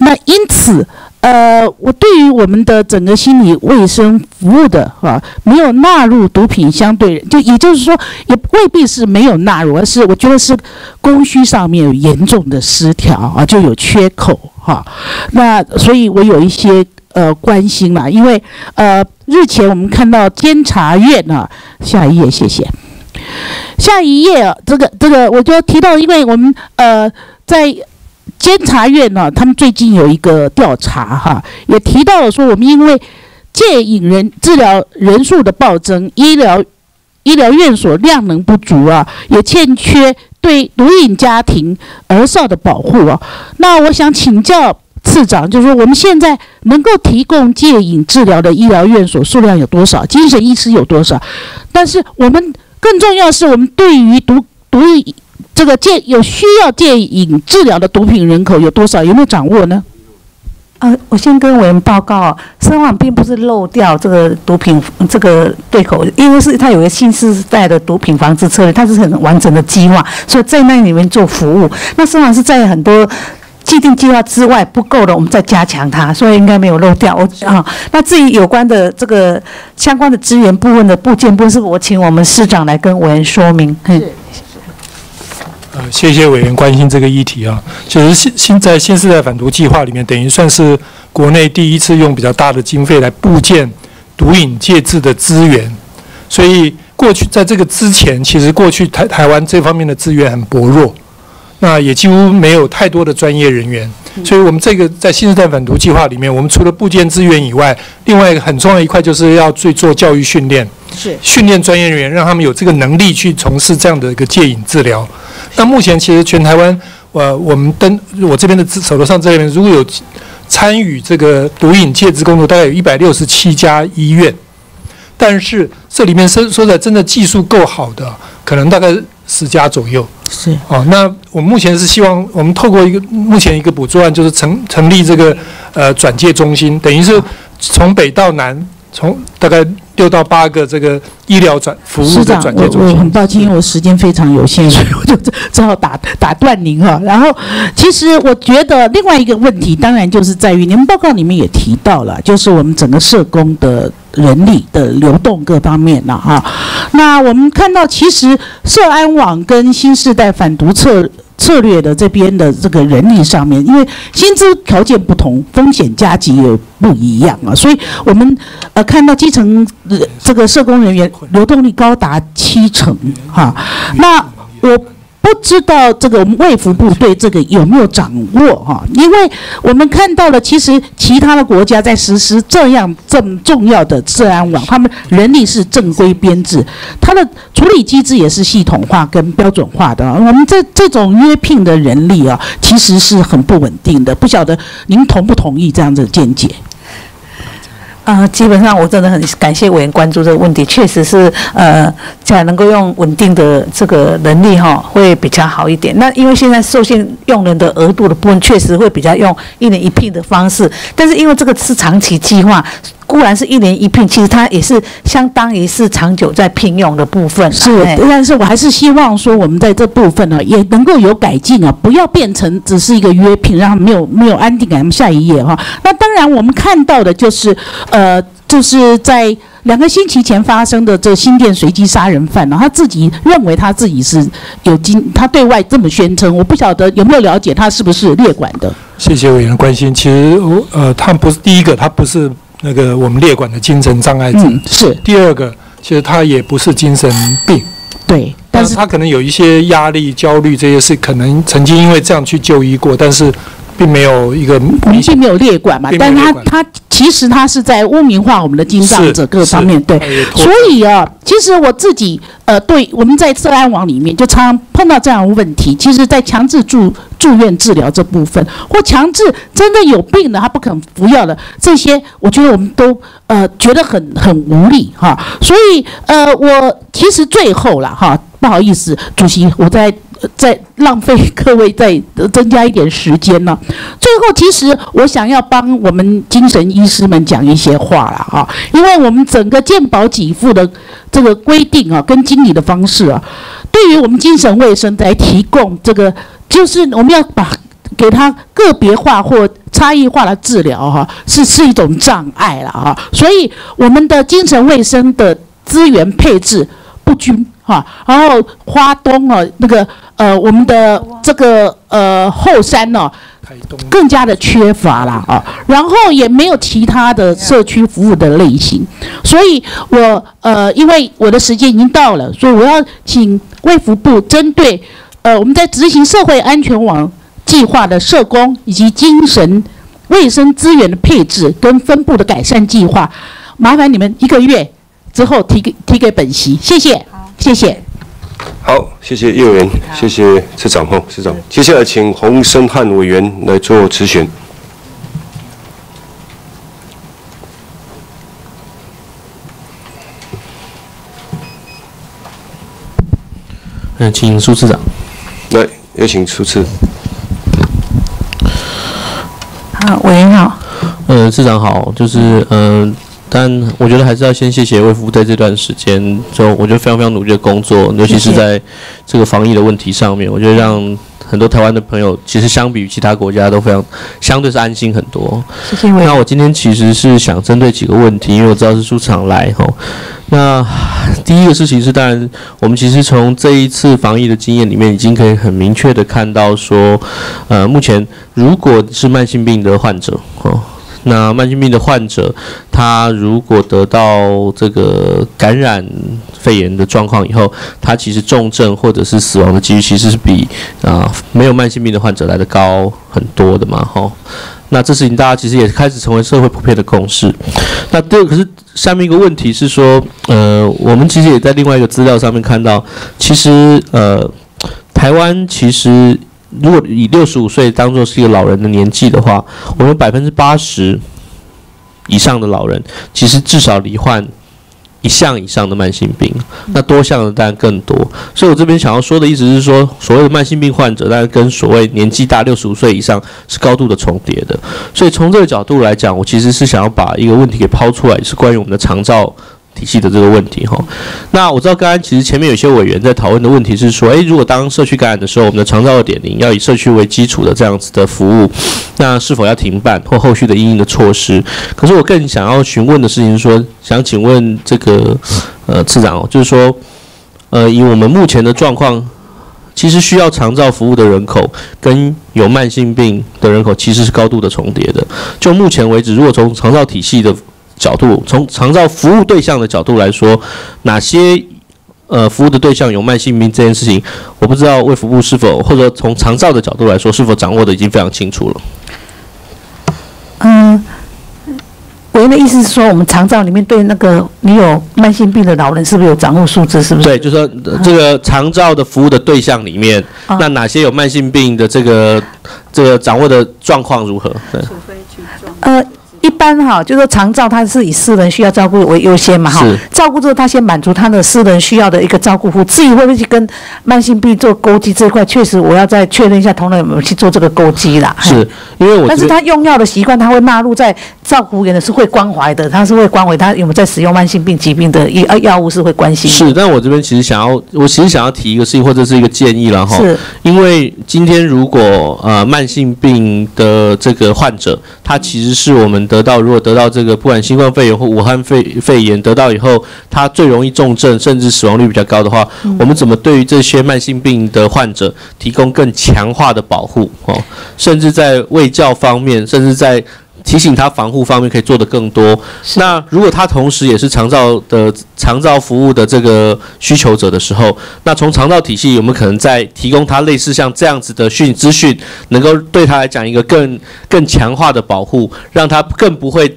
那因此，呃，我对于我们的整个心理卫生服务的啊，没有纳入毒品相对，就也就是说，也未必是没有纳入，而是我觉得是供需上面有严重的失调啊，就有缺口哈、那所以我有一些。呃，关心啦，因为呃，日前我们看到监察院啊，下一页谢谢。下一页，这个这个我就提到，因为我们呃在监察院呢，他们最近有一个调查哈，也提到了说，我们因为戒瘾人治疗人数的暴增，医疗医疗院所量能不足啊，也欠缺对毒瘾家庭儿少的保护啊。那我想请教次长，就是说我们现在能够提供戒瘾治疗的医疗院所数量有多少？精神医师有多少？但是我们更重要是，我们对于毒毒瘾这个戒有需要戒瘾治疗的毒品人口有多少？有没有掌握呢？呃，我先跟委员报告，深网并不是漏掉这个毒品这个对口，因为是它有个新时代的毒品防治策略，它是很完整的计划，所以在那里面做服务。那深网是在很多既定计划之外不够的，我们再加强它，所以应该没有漏掉。我啊，那至于有关的这个相关的资源部分的部件部分，是我请我们市长来跟委员说明。嗯。呃，谢谢委员关心这个议题啊。就是新新在新时代反毒计划里面，等于算是国内第一次用比较大的经费来部建毒瘾戒治的资源。所以过去在这个之前，其实过去台台湾这方面的资源很薄弱，那也几乎没有太多的专业人员。所以我们这个在新时代反毒计划里面，我们除了部件资源以外，另外一个很重要一块就是要去做教育训练，是训练专业人员，让他们有这个能力去从事这样的一个戒瘾治疗。那目前其实全台湾，呃，我们登我这边的手头上这边如果有参与这个毒瘾戒治工作，大概有一百六十七家医院，但是这里面说说的真的技术够好的，可能大概十家左右。是哦，那我们目前是希望我们透过一个目前一个补助案，就是成成立这个呃转介中心，等于是从北到南，从大概。六到八个这个医疗转服务的转接中心。我很抱歉，因为我时间非常有限，所以我就只好打打断您哈。然后，其实我觉得另外一个问题，当然就是在于你们报告里面也提到了，就是我们整个社工的人力的流动各方面了哈。那我们看到，其实社安网跟新时代反毒策。策略的这边的这个人力上面，因为薪资条件不同，风险加级也不一样啊，所以我们呃看到基层这个社工人员流动率高达七成哈，那我。不知道这个我们卫福部对这个有没有掌握哈？因为我们看到了，其实其他的国家在实施这样这么重要的治安网，他们人力是正规编制，它的处理机制也是系统化跟标准化的。我们这这种约聘的人力啊，其实是很不稳定的。不晓得您同不同意这样的见解？啊，基本上我真的很感谢委员关注这个问题，确实是呃，才能够用稳定的这个能力哈，会比较好一点。那因为现在受限用人的额度的部分，确实会比较用一年一聘的方式，但是因为这个是长期计划。固然是一年一聘，其实它也是相当于是长久在聘用的部分。是，但是我还是希望说，我们在这部分呢，也能够有改进啊，不要变成只是一个约聘，让没有没有安定感。我们下一页哈。那当然，我们看到的就是，呃，就是在两个星期前发生的这新店随机杀人犯呢，他自己认为他自己是有经，他对外这么宣称，我不晓得有没有了解他是不是列管的。谢谢委员关心。其实我呃，他不是第一个，他不是。那个我们列管的精神障碍者是第二个，其实他也不是精神病，对，但是他可能有一些压力、焦虑这些事，可能曾经因为这样去就医过，但是并没有一个我们并没有列管嘛，但是他他其实他是在污名化我们的经商者各方面对，所以啊，其实我自己呃，对我们在治安网里面就常常碰到这样的问题，其实，在强制住。住院治疗这部分，或强制真的有病的他不肯服药的这些，我觉得我们都呃觉得很很无力哈。所以呃，我其实最后了哈，不好意思，主席，我在在浪费各位再增加一点时间呢。最后，其实我想要帮我们精神医师们讲一些话了哈，因为我们整个健保给付的这个规定啊，跟经理的方式啊，对于我们精神卫生来提供这个。就是我们要把给他个别化或差异化的治疗，哈，是是一种障碍了，哈。所以我们的精神卫生的资源配置不均，哈，然后花东哦，那个呃，我们的这个呃后山哦，更加的缺乏了啊，然后也没有其他的社区服务的类型，所以我呃，因为我的时间已经到了，所以我要请卫福部针对呃我们在执行社会安全网计划的社工以及精神卫生资源的配置跟分布的改善计划，麻烦你们一个月之后提给提给本席，谢谢，谢谢。好，谢谢叶委员，谢谢市长吼，市长。接下来请洪生汉委员来做质询。嗯，请苏市长。来，有请苏次。好，委员好。呃，市长好，就是嗯。但我觉得还是要先谢谢卫福在这段时间，就我觉得非常非常努力的工作，尤其是在这个防疫的问题上面，我觉得让很多台湾的朋友，其实相比于其他国家都非常相对是安心很多。谢谢那我今天其实是想针对几个问题，因为我知道是出场来吼。那第一个事情是，当然我们其实从这一次防疫的经验里面，已经可以很明确的看到说，呃，目前如果是慢性病的患者哦。那慢性病的患者，他如果得到这个感染肺炎的状况以后，他其实重症或者是死亡的几率其实是比啊没有慢性病的患者来的高很多的嘛，吼。那这事情大家其实也开始成为社会普遍的共识。那第二个是下面一个问题是说，呃，我们其实也在另外一个资料上面看到，其实呃，台湾其实。如果以六十五岁当做是一个老人的年纪的话，我们百分之八十以上的老人其实至少罹患一项以上的慢性病，那多项的当然更多。所以我这边想要说的意思是说，所谓的慢性病患者，但是跟所谓年纪大六十五岁以上是高度的重叠的。所以从这个角度来讲，我其实是想要把一个问题给抛出来，是关于我们的长照。体系的这个问题哈，那我知道刚刚其实前面有些委员在讨论的问题是说，诶，如果当社区感染的时候，我们的长照二点零要以社区为基础的这样子的服务，那是否要停办或后续的应应的措施？可是我更想要询问的事情是说，想请问这个呃次长哦，就是说，呃，以我们目前的状况，其实需要长照服务的人口跟有慢性病的人口其实是高度的重叠的。就目前为止，如果从长照体系的角度从长照服务对象的角度来说，哪些呃服务的对象有慢性病这件事情，我不知道卫福部是否或者从长照的角度来说是否掌握的已经非常清楚了。嗯，委员的意思是说，我们长照里面对那个你有慢性病的老人是不是有掌握数字？是不是？对，就是说这个长照的服务的对象里面，那哪些有慢性病的这个这个掌握的状况如何？对。呃。一般哈，就是说长照他是以私人需要照顾为优先嘛哈，照顾之后他先满足他的私人需要的一个照顾户，至于会不会去跟慢性病做勾稽这一块，确实我要再确认一下同仁有没有去做这个勾稽啦。是因为我，但是他用药的习惯他会纳入在照顾员的是会关怀的，他是会关怀他有没有在使用慢性病疾病的药药物是会关心。是，但我这边其实想要，我其实想要提一个事情或者是一个建议了哈，是，因为今天如果呃慢性病的这个患者，他其实是我们得到如果得到这个不管新冠肺炎或武汉肺肺炎得到以后，它最容易重症，甚至死亡率比较高的话，我们怎么对于这些慢性病的患者提供更强化的保护？哦，甚至在卫教方面，甚至在提醒他防护方面可以做得更多。那如果他同时也是长照的长照服务的这个需求者的时候，那从长照体系有没有可能在提供他类似像这样子的讯资讯，能够对他来讲一个更更强化的保护，让他更不会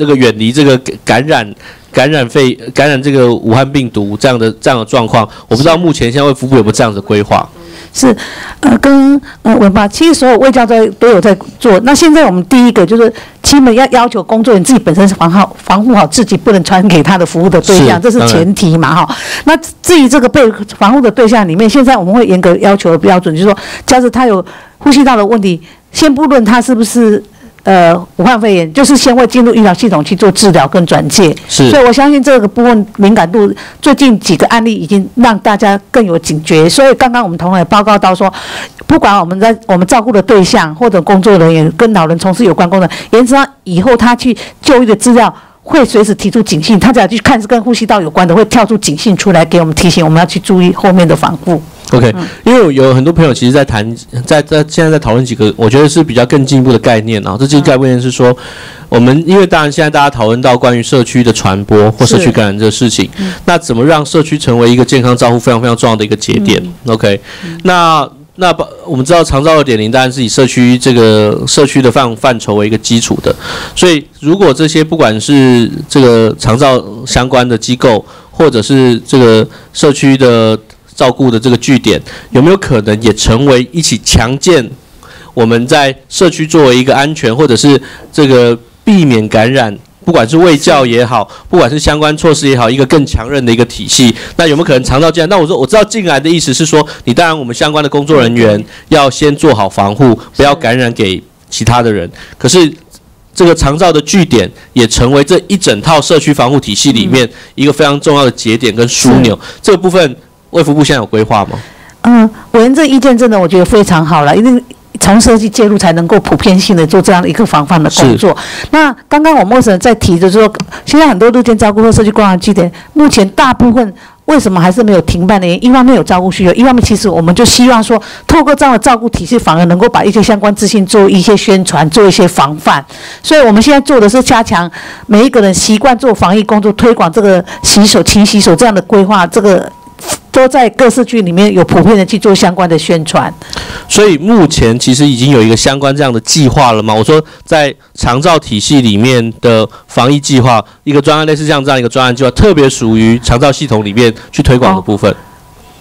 这个远离这个感染感染肺感染这个武汉病毒这样的这样的状况？我不知道目前现在卫福部有没有这样的规划。是，呃，跟呃文吧，其实所有卫教在都有在做。那现在我们第一个就是，基本要要求工作人员自己本身是防好防护好自己，不能传给他的服务的对象，这是前提嘛，哈。那至于这个被防护的对象里面，现在我们会严格要求的标准，就是说，假设他有呼吸道的问题，先不论他是不是。呃，武汉肺炎就是先会进入医疗系统去做治疗跟转介，是，所以我相信这个部分敏感度，最近几个案例已经让大家更有警觉。所以刚刚我们同仁报告到说，不管我们在我们照顾的对象或者工作人员跟老人从事有关工作，原则上以后他去就医的资料。会随时提出警讯，他只要去看是跟呼吸道有关的，会跳出警讯出来给我们提醒，我们要去注意后面的防护。OK，因为有很多朋友其实，在谈，在在现在在讨论几个，我觉得是比较更进一步的概念啊。这几个概念是说，我们因为当然现在大家讨论到关于社区的传播或社区感染这个事情，那怎么让社区成为一个健康照护非常非常重要的一个节点？OK，那。那把我们知道长照二点零当然是以社区这个社区的范范畴为一个基础的，所以如果这些不管是这个长照相关的机构，或者是这个社区的照顾的这个据点，有没有可能也成为一起强健我们在社区作为一个安全或者是这个避免感染？不管是卫教也好，不管是相关措施也好，一个更强韧的一个体系，那有没有可能长照进来？那我说我知道进来的意思是说，你当然我们相关的工作人员要先做好防护，不要感染给其他的人。可是这个长照的据点也成为这一整套社区防护体系里面一个非常重要的节点跟枢纽。这个部分卫福部现在有规划吗？嗯，委员这意见真的我觉得非常好了，因为从设计介入才能够普遍性的做这样的一个防范的工作。那刚刚我们为什么在提的说，现在很多露天照顾或社区关怀据点，目前大部分为什么还是没有停办的原因？一方面有照顾需求，一方面其实我们就希望说，透过这样的照顾体系，反而能够把一些相关资讯做一些宣传，做一些防范。所以我们现在做的是加强每一个人习惯做防疫工作，推广这个洗手、勤洗手这样的规划，这个。都在各市区里面有普遍的去做相关的宣传，所以目前其实已经有一个相关这样的计划了吗？我说在长照体系里面的防疫计划，一个专案类似像这样一个专案计划，特别属于长照系统里面去推广的部分。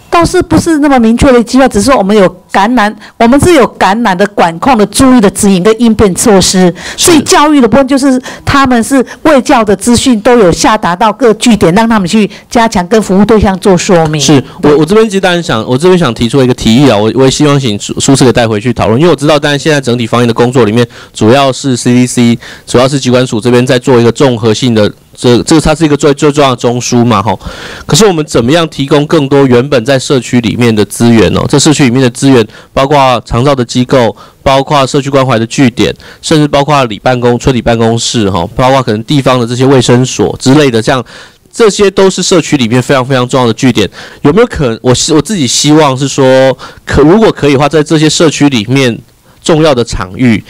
倒是不是那么明确的计划，只是我们有感染，我们是有感染的管控的注意的指引跟应变措施。所以教育的部分就是他们是卫教的资讯都有下达到各据点，让他们去加强跟服务对象做说明。是我我这边其实当然想，我这边想提出一个提议啊，我我也希望请苏苏师给带回去讨论，因为我知道，但是现在整体防疫的工作里面，主要是 CDC，主要是机关署这边在做一个综合性的。这这个它是一个最最重要的中枢嘛，吼。可是我们怎么样提供更多原本在社区里面的资源哦？这社区里面的资源，包括长照的机构，包括社区关怀的据点，甚至包括里办公、村里办公室，哈，包括可能地方的这些卫生所之类的，像这些都是社区里面非常非常重要的据点。有没有可能？我希我自己希望是说，可如果可以的话，在这些社区里面重要的场域。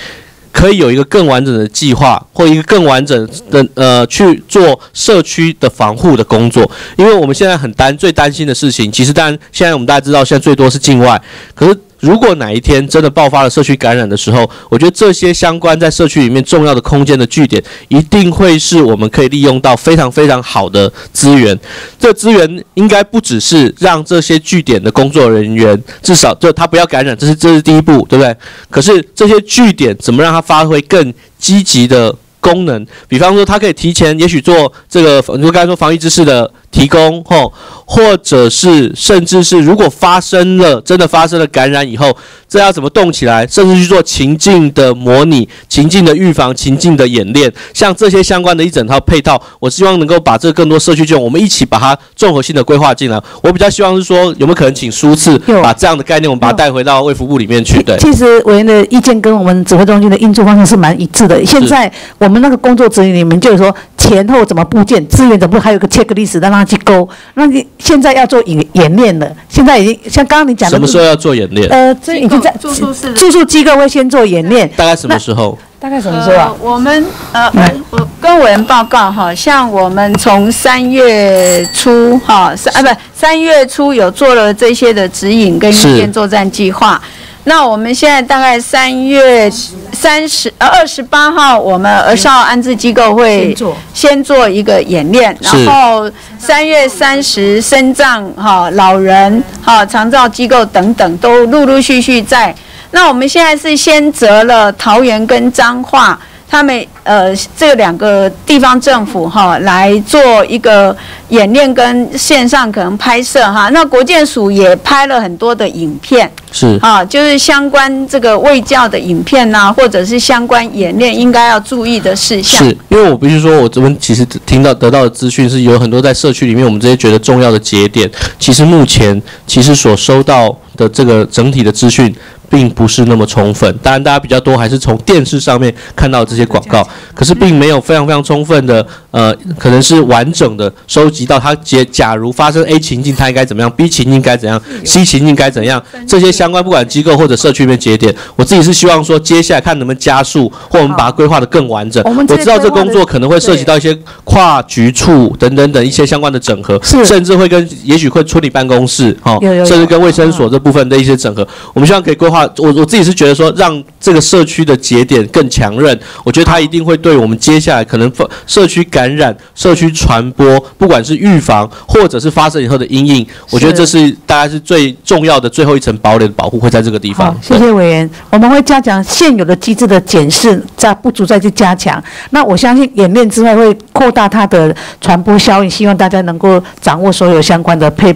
可以有一个更完整的计划，或一个更完整的呃去做社区的防护的工作，因为我们现在很担最担心的事情，其实当然现在我们大家知道，现在最多是境外，可是。如果哪一天真的爆发了社区感染的时候，我觉得这些相关在社区里面重要的空间的据点，一定会是我们可以利用到非常非常好的资源。这资源应该不只是让这些据点的工作人员，至少就他不要感染，这是这是第一步，对不对？可是这些据点怎么让它发挥更积极的功能？比方说，它可以提前，也许做这个，你说刚才说防疫知识的提供，吼。或者是，甚至是，如果发生了真的发生了感染以后，这要怎么动起来？甚至去做情境的模拟、情境的预防、情境的演练，像这些相关的一整套配套，我希望能够把这更多社区卷，我们一起把它综合性的规划进来。我比较希望是说，有没有可能请苏次把这样的概念，我们把它带回到卫福部里面去？对。其实委员的意见跟我们指挥中心的运作方向是蛮一致的。现在我们那个工作指引里面就是说，前后怎么部件、资源怎么还有个 checklist 让他去勾，那你。现在要做演演练了，现在已经像刚刚你讲的，什么时候要做演练？呃，这已经在住宿室住宿机构会先做演练，大概什么时候？大概什么时候啊？我们呃，我跟委员报告哈，像我们从三月初哈，三啊不三月初有做了这些的指引跟应变作战计划。那我们现在大概三月三十呃二十八号，我们儿少安置机构会先做一个演练，然后三月三十身障哈老人哈长照机构等等都陆陆续续在。那我们现在是先择了桃园跟彰化。他们呃，这两个地方政府哈来做一个演练跟线上可能拍摄哈，那国建署也拍了很多的影片，是啊，就是相关这个卫教的影片呐，或者是相关演练应该要注意的事项。是因为我必须说，我这边其实听到得到的资讯是有很多在社区里面，我们这些觉得重要的节点，其实目前其实所收到。的这个整体的资讯并不是那么充分。当然，大家比较多还是从电视上面看到这些广告，可是并没有非常非常充分的，呃，可能是完整的收集到它解。假如发生 A 情境，它应该怎么样？B 情境该怎样？C 情境该怎样？这些相关不管机构或者社区里面节点，我自己是希望说，接下来看能不能加速，或我们把它规划的更完整。我知道这工作可能会涉及到一些跨局处等等等一些相关的整合，甚至会跟也许会村里办公室，哦，甚至跟卫生所这部分的一些整合。我们希望可以规划。我我自己是觉得说，让这个社区的节点更强韧，我觉得它一定会对我们接下来可能社区感染、社区传播，不管是预防或者是发生以后的阴影，我觉得这是大概是最重要的最后一层堡垒的保护，会在这个地方。谢谢委员，我们会加强现有的机制的检视，在不足再去加强。那我相信演练之外会扩大它的传播效应，希望大家能够掌握所有相关的配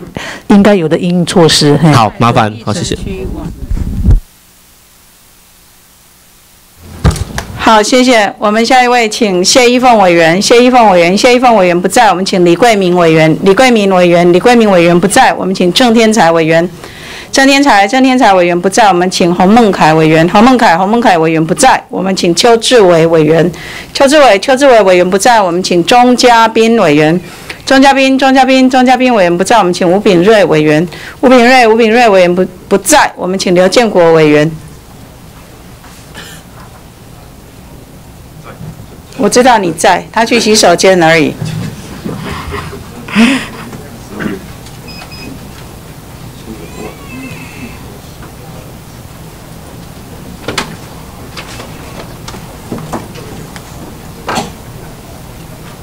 应该有的应措施。好，麻烦，好，谢谢。好，谢谢。我们下一位，请谢依凤委员。谢依凤委员，谢依凤委员不在，我们请李桂明委员。李桂明委员，李桂明委员不在，我们请郑天才委员。郑天才，郑天才委员不在，我们请洪孟凯委员。洪孟凯，洪孟凯委员不在，我们请邱志伟委员。邱志伟，邱志伟委员不在，我们请钟嘉宾委员。钟嘉宾，钟嘉宾，钟嘉宾委员不在，我们请吴炳瑞委员。吴炳瑞，吴炳瑞委员不不在，我们请刘建国委员。我知道你在，他去洗手间而已。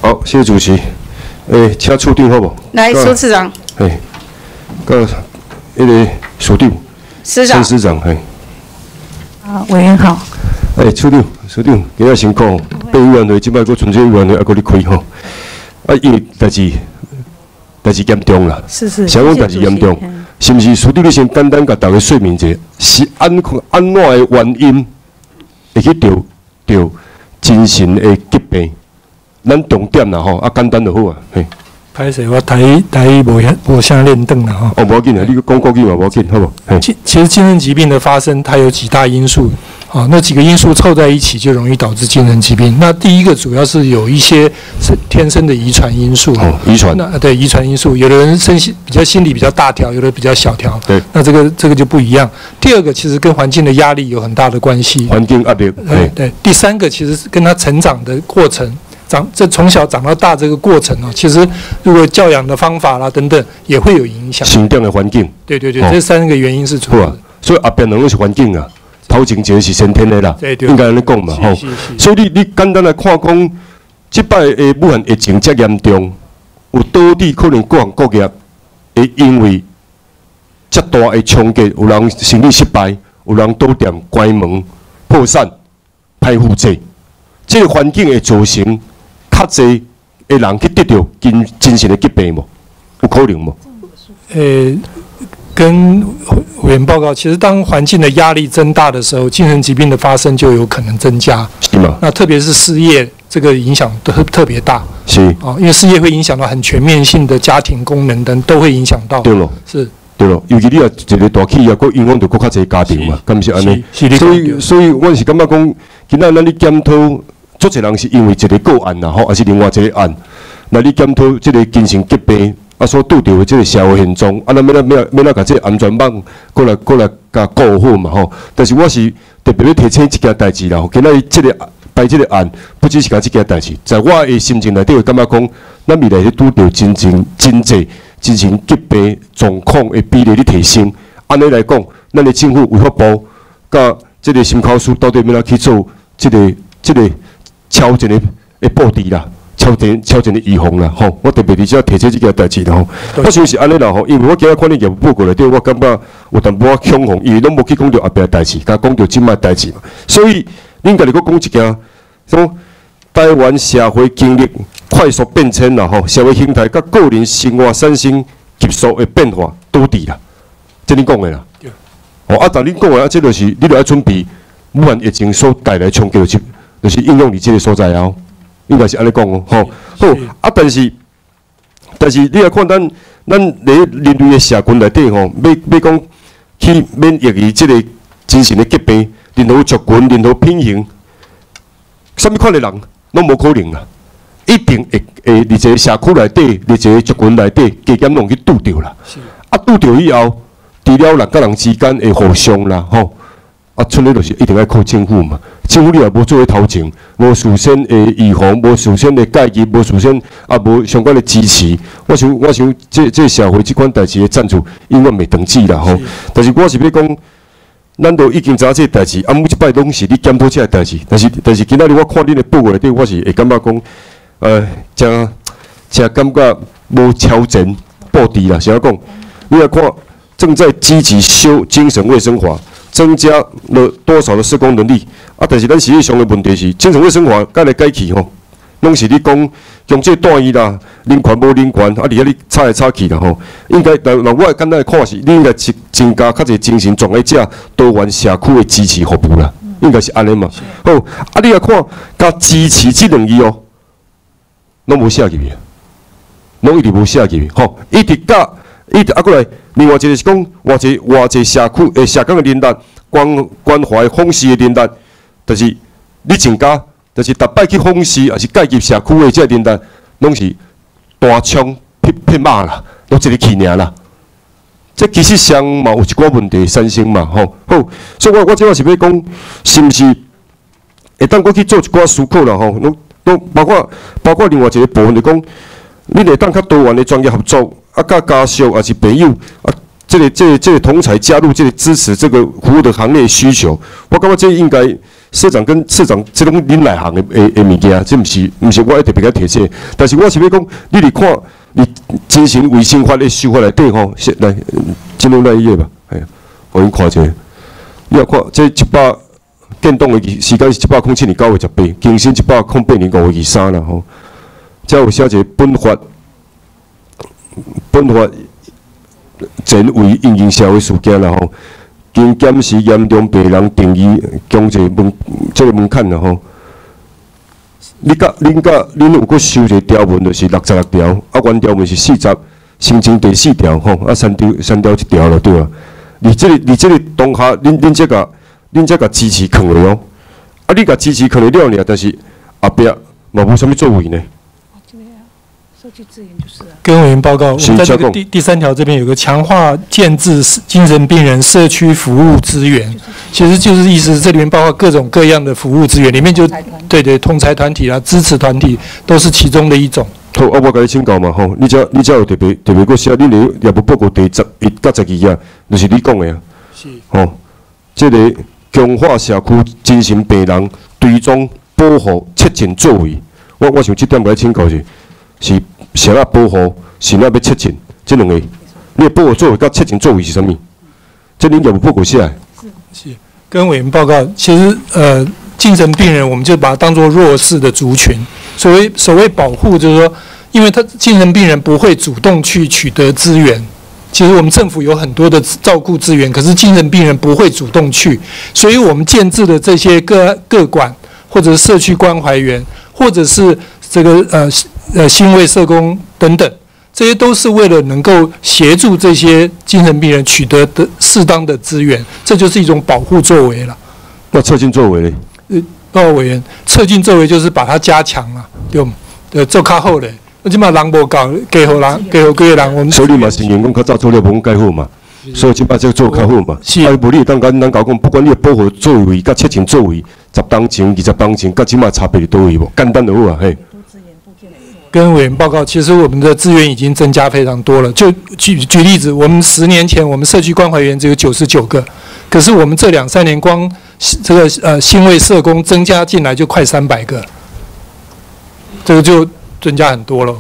好，谢谢主席。诶，请处长好不？来，苏市长。诶，个那个署长。司长。司长，嘿。啊，委员好。诶，处长，处长，今日辛苦。被委员会即摆佫存在委员会还佫咧开吼，啊，因为代志代志严重啦，是是，代志严重，是毋是？处长你先简单甲大家说明者，是安安怎的原因会去得得精神的疾病？咱重点啦吼，啊，简单就好啊，嘿。歹势，我台台无遐无啥练凳啦吼。哦，无要紧啊，你讲国语嘛无要紧，好无？其其实精神疾病的发生，它有几大因素。啊，那几个因素凑在一起就容易导致精神疾病。那第一个主要是有一些是天生的遗传因素。哦，遗传。那对遗传因素，有的人身心比较心理比较大条，有的比较小条。对。那这个这个就不一样。第二个其实跟环境的压力有很大的关系。环境压力。对对。第三个其实是跟他成长的过程，长这从小长到大这个过程哦，其实如果教养的方法啦等等也会有影响。形象的环境。对对对，这三个原因是主要。所以阿边两个是环境啊。头前一个是先天的啦，应该安尼讲嘛吼。所以你你简单来看讲，即摆诶武汉疫情遮严重，有倒地可能各行各业会因为遮大诶冲击，有人生意失败，有人倒店关门破产歹负债，这个环境会造成较侪诶人去得到精精神的疾病无？有可能无？诶。跟委员报告，其实当环境的压力增大的时候，精神疾病的发生就有可能增加。是吗？那特别是失业，这个影响都特别大。是。啊，因为失业会影响到很全面性的家庭功能等，都会影响到。对了。是。对了，尤其你啊一个大企业，佫影响到佫较侪家庭嘛，敢毋是安尼？所以，所以，我是感觉讲，今仔咱咧检讨，足侪人是因为一个个案啦，吼，还是另外一个案，那你检讨这个精神疾病。啊，所拄着的即个社会现状，啊，咱要来要要来甲即个安全网过来过来甲顾好嘛吼。但是我是特别要提醒一件代志啦，吼今仔日即个摆即个案，不只是甲即件代志，在我的心情内底，会感觉讲，咱未来咧拄着真正经济、精神疾病状况的比例咧提升。安尼来讲，咱的政府卫生部甲即个心考师到底要来去做即个即个超前的的布置啦。超前超前的预防啦，吼！我特别伫遮提出即件代志啦，吼！我想是安尼啦，吼！因为我今日看你业务报告内底，我感觉有淡薄仔恐慌，因为拢无去讲着后壁代志，甲讲着即摆代志嘛。所以，恁家己佫讲一件，什台湾社会经历快速变迁啦，吼！社会形态甲个人生活产生急速的变化，都伫啦。即恁讲的啦。哦，啊，但恁讲的啊，即就是你著爱准备武汉疫情所带来冲击，就是就是应用伫即个所在后。应该是安尼讲哦，吼，好啊，但是，但是你来看咱咱咧人类的社群内底吼，要要讲去免疫于即个精神的疾病，任何族群、任何品行，什物款的人拢无可能啊！一定会会伫一个社区内底，伫一个族群内底，加减拢去拄着啦。啊，拄着以后，除了人甲人之间会互相啦，吼。啊，剩咧就是一定要靠政府嘛。政府你也无作为头前，无事先的预防，无事先的介入，无事先啊无相关的支持。我想，我想，这这社会即款代志的赞助，永远未停止啦吼。但是我是要讲，咱都已经知影这代志，啊，每一摆拢是你检讨这代志。但是，但是今仔日我看恁的报告内底，我是会感觉讲，呃，真真感觉无超前布置啦。是安讲，你来看，正在积极修精神卫生法。增加了多少的施工能力啊？但是咱实际上的问题是，精神卫生法改来改去吼，拢是你讲从这单一啦，人权无人权，啊，伫遐你吵来吵去啦吼。应该，那那我简单来看是，你应该增增加较侪精神障碍者多元社区的支持服务啦，应该是安尼嘛。好，啊，你来看甲支持这两字哦，拢无写入去，拢一直无写入去，吼，一直甲。伊啊，过来，另外一个是讲，偌济偌济社区诶，社工诶联络，关关怀访视诶联络，就是你增加，就是逐摆去访视，也是介入社区诶，即个联络，拢是大枪匹匹马啦，都一个去尔啦。这其实上嘛有一寡问题产生嘛，吼好，所以我我即个是要讲，是毋是会当过去做一寡思考啦，吼，拢拢包括包括另外一个部分就讲，你会当较多元诶专业合作。啊，甲家属也是朋友啊，这个、这、个、这个同才加入这个支持这个服务的行业需求，我感觉这应该社长跟社长这种恁内行的诶诶物件，这毋是毋是我一特别个提醒，但是我是要讲，你嚟看，你进行卫生法的修法来对吼，先来进入那一页吧，哎，我先看一下，你要看这一百电动的时间是一百空七年九月十八，更新一百空八年五月二三啦吼，才有写一个本法。本法前为应用社会事件啦吼，经检视严重病人定义强制门这个门槛啦吼。你甲恁甲恁有搁修一个条文，就是六十六条，啊原条文是四十，新增第四条吼，啊删掉删掉一条了对啊。你这个你这个当下恁恁这个恁这个支持放了哦，啊你甲支持放了了呢，但是后壁嘛无啥物作为呢？跟委员报告，我们在这个第第三条这边有个强化建制精神病人社区服务资源，其实就是意思这里面包括各种各样的服务资源，里面就对对同财团体啦、支持团体都是其中的一种。好，我我甲你请教嘛吼，你只你只有特别特别个写，你你也不报告第十一到十二页，就是你讲的啊。是。吼，这个强化社区精神病人追踪保护切诊作为，我我想这点甲你请教是。是谁啊保护？是哪要切诊？这两个，你保护作为跟切诊作为是什么？这恁有报告下来？是是，跟委员报告。其实呃，精神病人我们就把它当做弱势的族群。所谓所谓保护，就是说，因为他精神病人不会主动去取得资源。其实我们政府有很多的照顾资源，可是精神病人不会主动去，所以我们建制的这些各各管或者社区关怀员，或者是这个呃。呃，新卫社工等等，这些都是为了能够协助这些精神病人取得的适当的资源，这就是一种保护作为了。那测进作为呢？呃，报告委员，测进作为就是把它加强了，对呃，做较好嘞。那起码人无搞，给好人，给好几个人，我们。所以嘛，是员工较早做了，无介好嘛。所以即摆就做较好嘛。是。啊，无你当咱咱讲讲，不管你保护作为甲测进作为，十当前、二十当前，甲起码差别多位无？简单的好啊，嘿。跟委员报告，其实我们的资源已经增加非常多了。就举举例子，我们十年前我们社区关怀员只有九十九个，可是我们这两三年光这个呃新卫社工增加进来就快三百个，这个就增加很多了。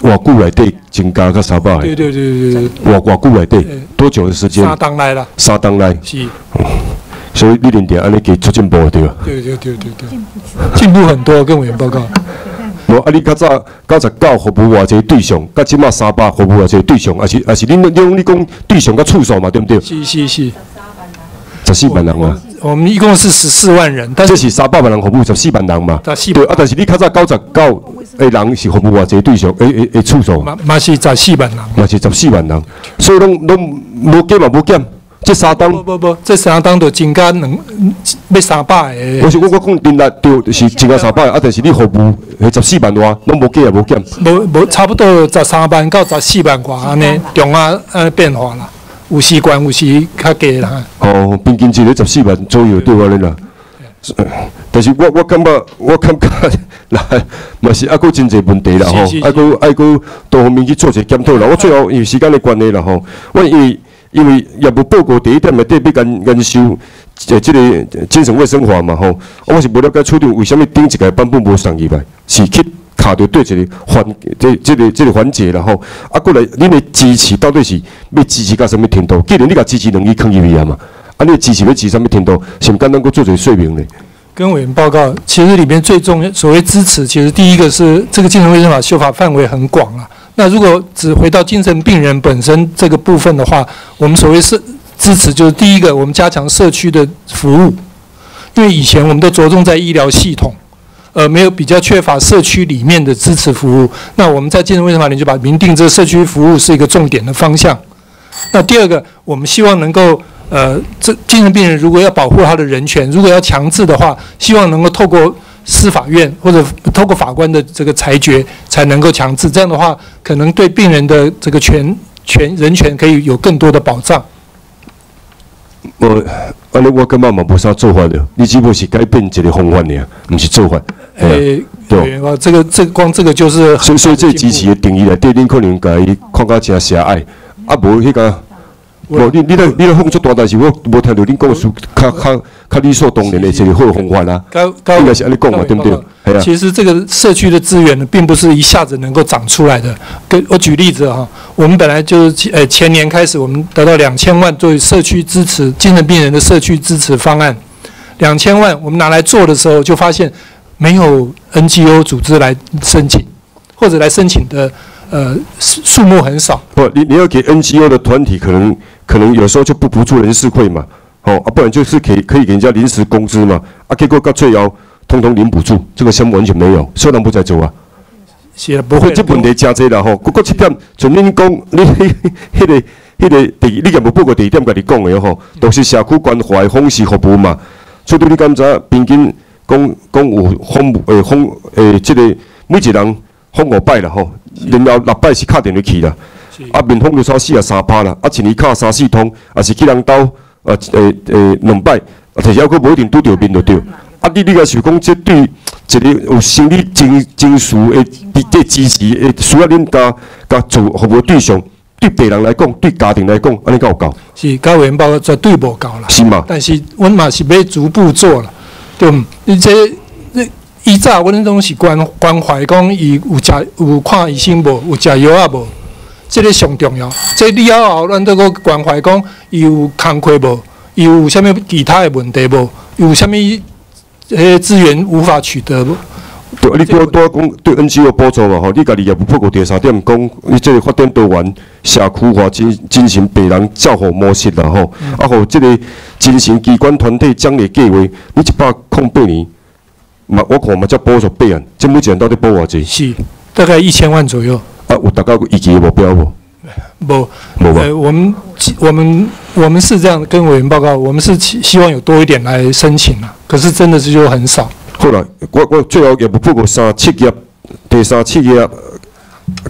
我久来对增加个三百。对对对对对。我我久来对多久的时间？三当来了。三当来。是。所以你认定安尼给出进步对吧？对对对对对。进步很多，跟委员报告。无啊！你较早九十九服务偌济对象，甲即马三百服务偌济对象，也是也是恁恁你讲对象甲次数嘛，对不对？是是是，十四万人嘛。我们一共是十四万人，但这是三百万人服务十四万人嘛。对啊，但是你较早九十九诶人是服务偌济对象，诶诶诶次数。嘛嘛是十四万人。嘛是十四万人，所以拢拢无减嘛无减，这三档不不不，这三档就增加两要三百个。我是我我讲定力对，是增加三百，啊，但是你服务是十四万多，拢无加也无减。无无差不多十三万到十四万块安尼，中啊呃变化啦，有时关有时较低啦。哦，平均一个十四万左右对我咧啦。但是我我感觉我感觉来嘛是还佫真侪问题啦吼，还佫还佫多方面去做一个检讨啦。我最后因为时间的关系啦吼，我因为因为业务报告第一点内底要研研修呃即个精神卫生法嘛吼，我是无了解处长为虾米顶一个版本无送入来，是去卡着对一个环即即个即个环节啦吼，啊过来恁的支持到底是要支持到什么程度？既然你甲支持能力坑入去啊嘛。啊，你支持要支持什么程度？先简单个做一说明呢。跟委员报告，其实里面最重要，所谓支持，其实第一个是这个精神卫生法修法范围很广啊。那如果只回到精神病人本身这个部分的话，我们所谓是支持，就是第一个，我们加强社区的服务，因为以前我们都着重在医疗系统，呃，没有比较缺乏社区里面的支持服务。那我们在精神卫生法里就把明定这个社区服务是一个重点的方向。那第二个，我们希望能够。呃，这精神病人如果要保护他的人权，如果要强制的话，希望能够透过司法院或者透过法官的这个裁决才能够强制。这样的话，可能对病人的这个权权人权可以有更多的保障。我，安尼我感觉嘛无啥做法的，你只不过是改变一个方法尔，不是做法。诶，对，啊，这个这光这个就是。所以所以这机器的定义来，对恁可能甲伊看甲真狭隘，啊无迄个。无，你你咧你咧付出大，但是我无听到恁讲述较较较理所当然的一个好方法啦。应该是安尼讲嘛，对不对？其实这个社区的资源呢，并不是一下子能够长出来的。跟我举例子哈，我们本来就是呃前年开始，我们得到两千万作为社区支持精神病人的社区支持方案。两千万我们拿来做的时候，就发现没有 NGO 组织来申请，或者来申请的呃数目很少。不，你你要给 NGO 的团体可能。可能有时候就不补助人事会嘛，哦啊，不然就是可以可以给人家临时工资嘛，啊，结果到最后通通领补助，这个项目完全没有，所以人不在做啊。是啊，不会。这问题真多啦吼，不过这点从恁讲，你迄迄个迄个第，你业务报告第一点甲你讲的吼，都是社区关怀方式服务嘛。所以你刚才平均讲讲有访诶访诶，即个每一人访五摆啦吼，然后六摆是敲电话去啦。啊，面访就差四啊三趴啦，啊，一年敲三四通，啊是去人兜，啊诶诶两摆，啊，但是还佫无一定拄着面就对。啊，你你个是讲，即对一个有心理精精神诶，这支持诶，需要恁家家做服务对象，对别人来讲，对家庭来讲，安尼够有够？是教员包绝对无够啦。是嘛？但是阮嘛是要逐步做啦，对毋？你这这以早阮拢是关关怀讲，伊有食有看医生无？有食药啊无？这个上重要，这你要后咱这个关怀讲伊有工课无，伊有啥物其他的问题无，有啥物迄资源无法取得无？对，你多多讲对 NGO 补助嘛吼，你家己也不报告第三点讲，你这个发展多元社区化进进行病人照护模式啦吼，啊吼，这个进行机关团体奖励计划，你一百空八年，嘛我看嘛才补助八万，这目前到底补偌济？是大概一千万左右。啊，有达到预期的目标无？无，呃，我们我们我们是这样跟委员报告，我们是希希望有多一点来申请啊，可是真的是就很少。好啦，我我最后也不不过三七页，第三七页，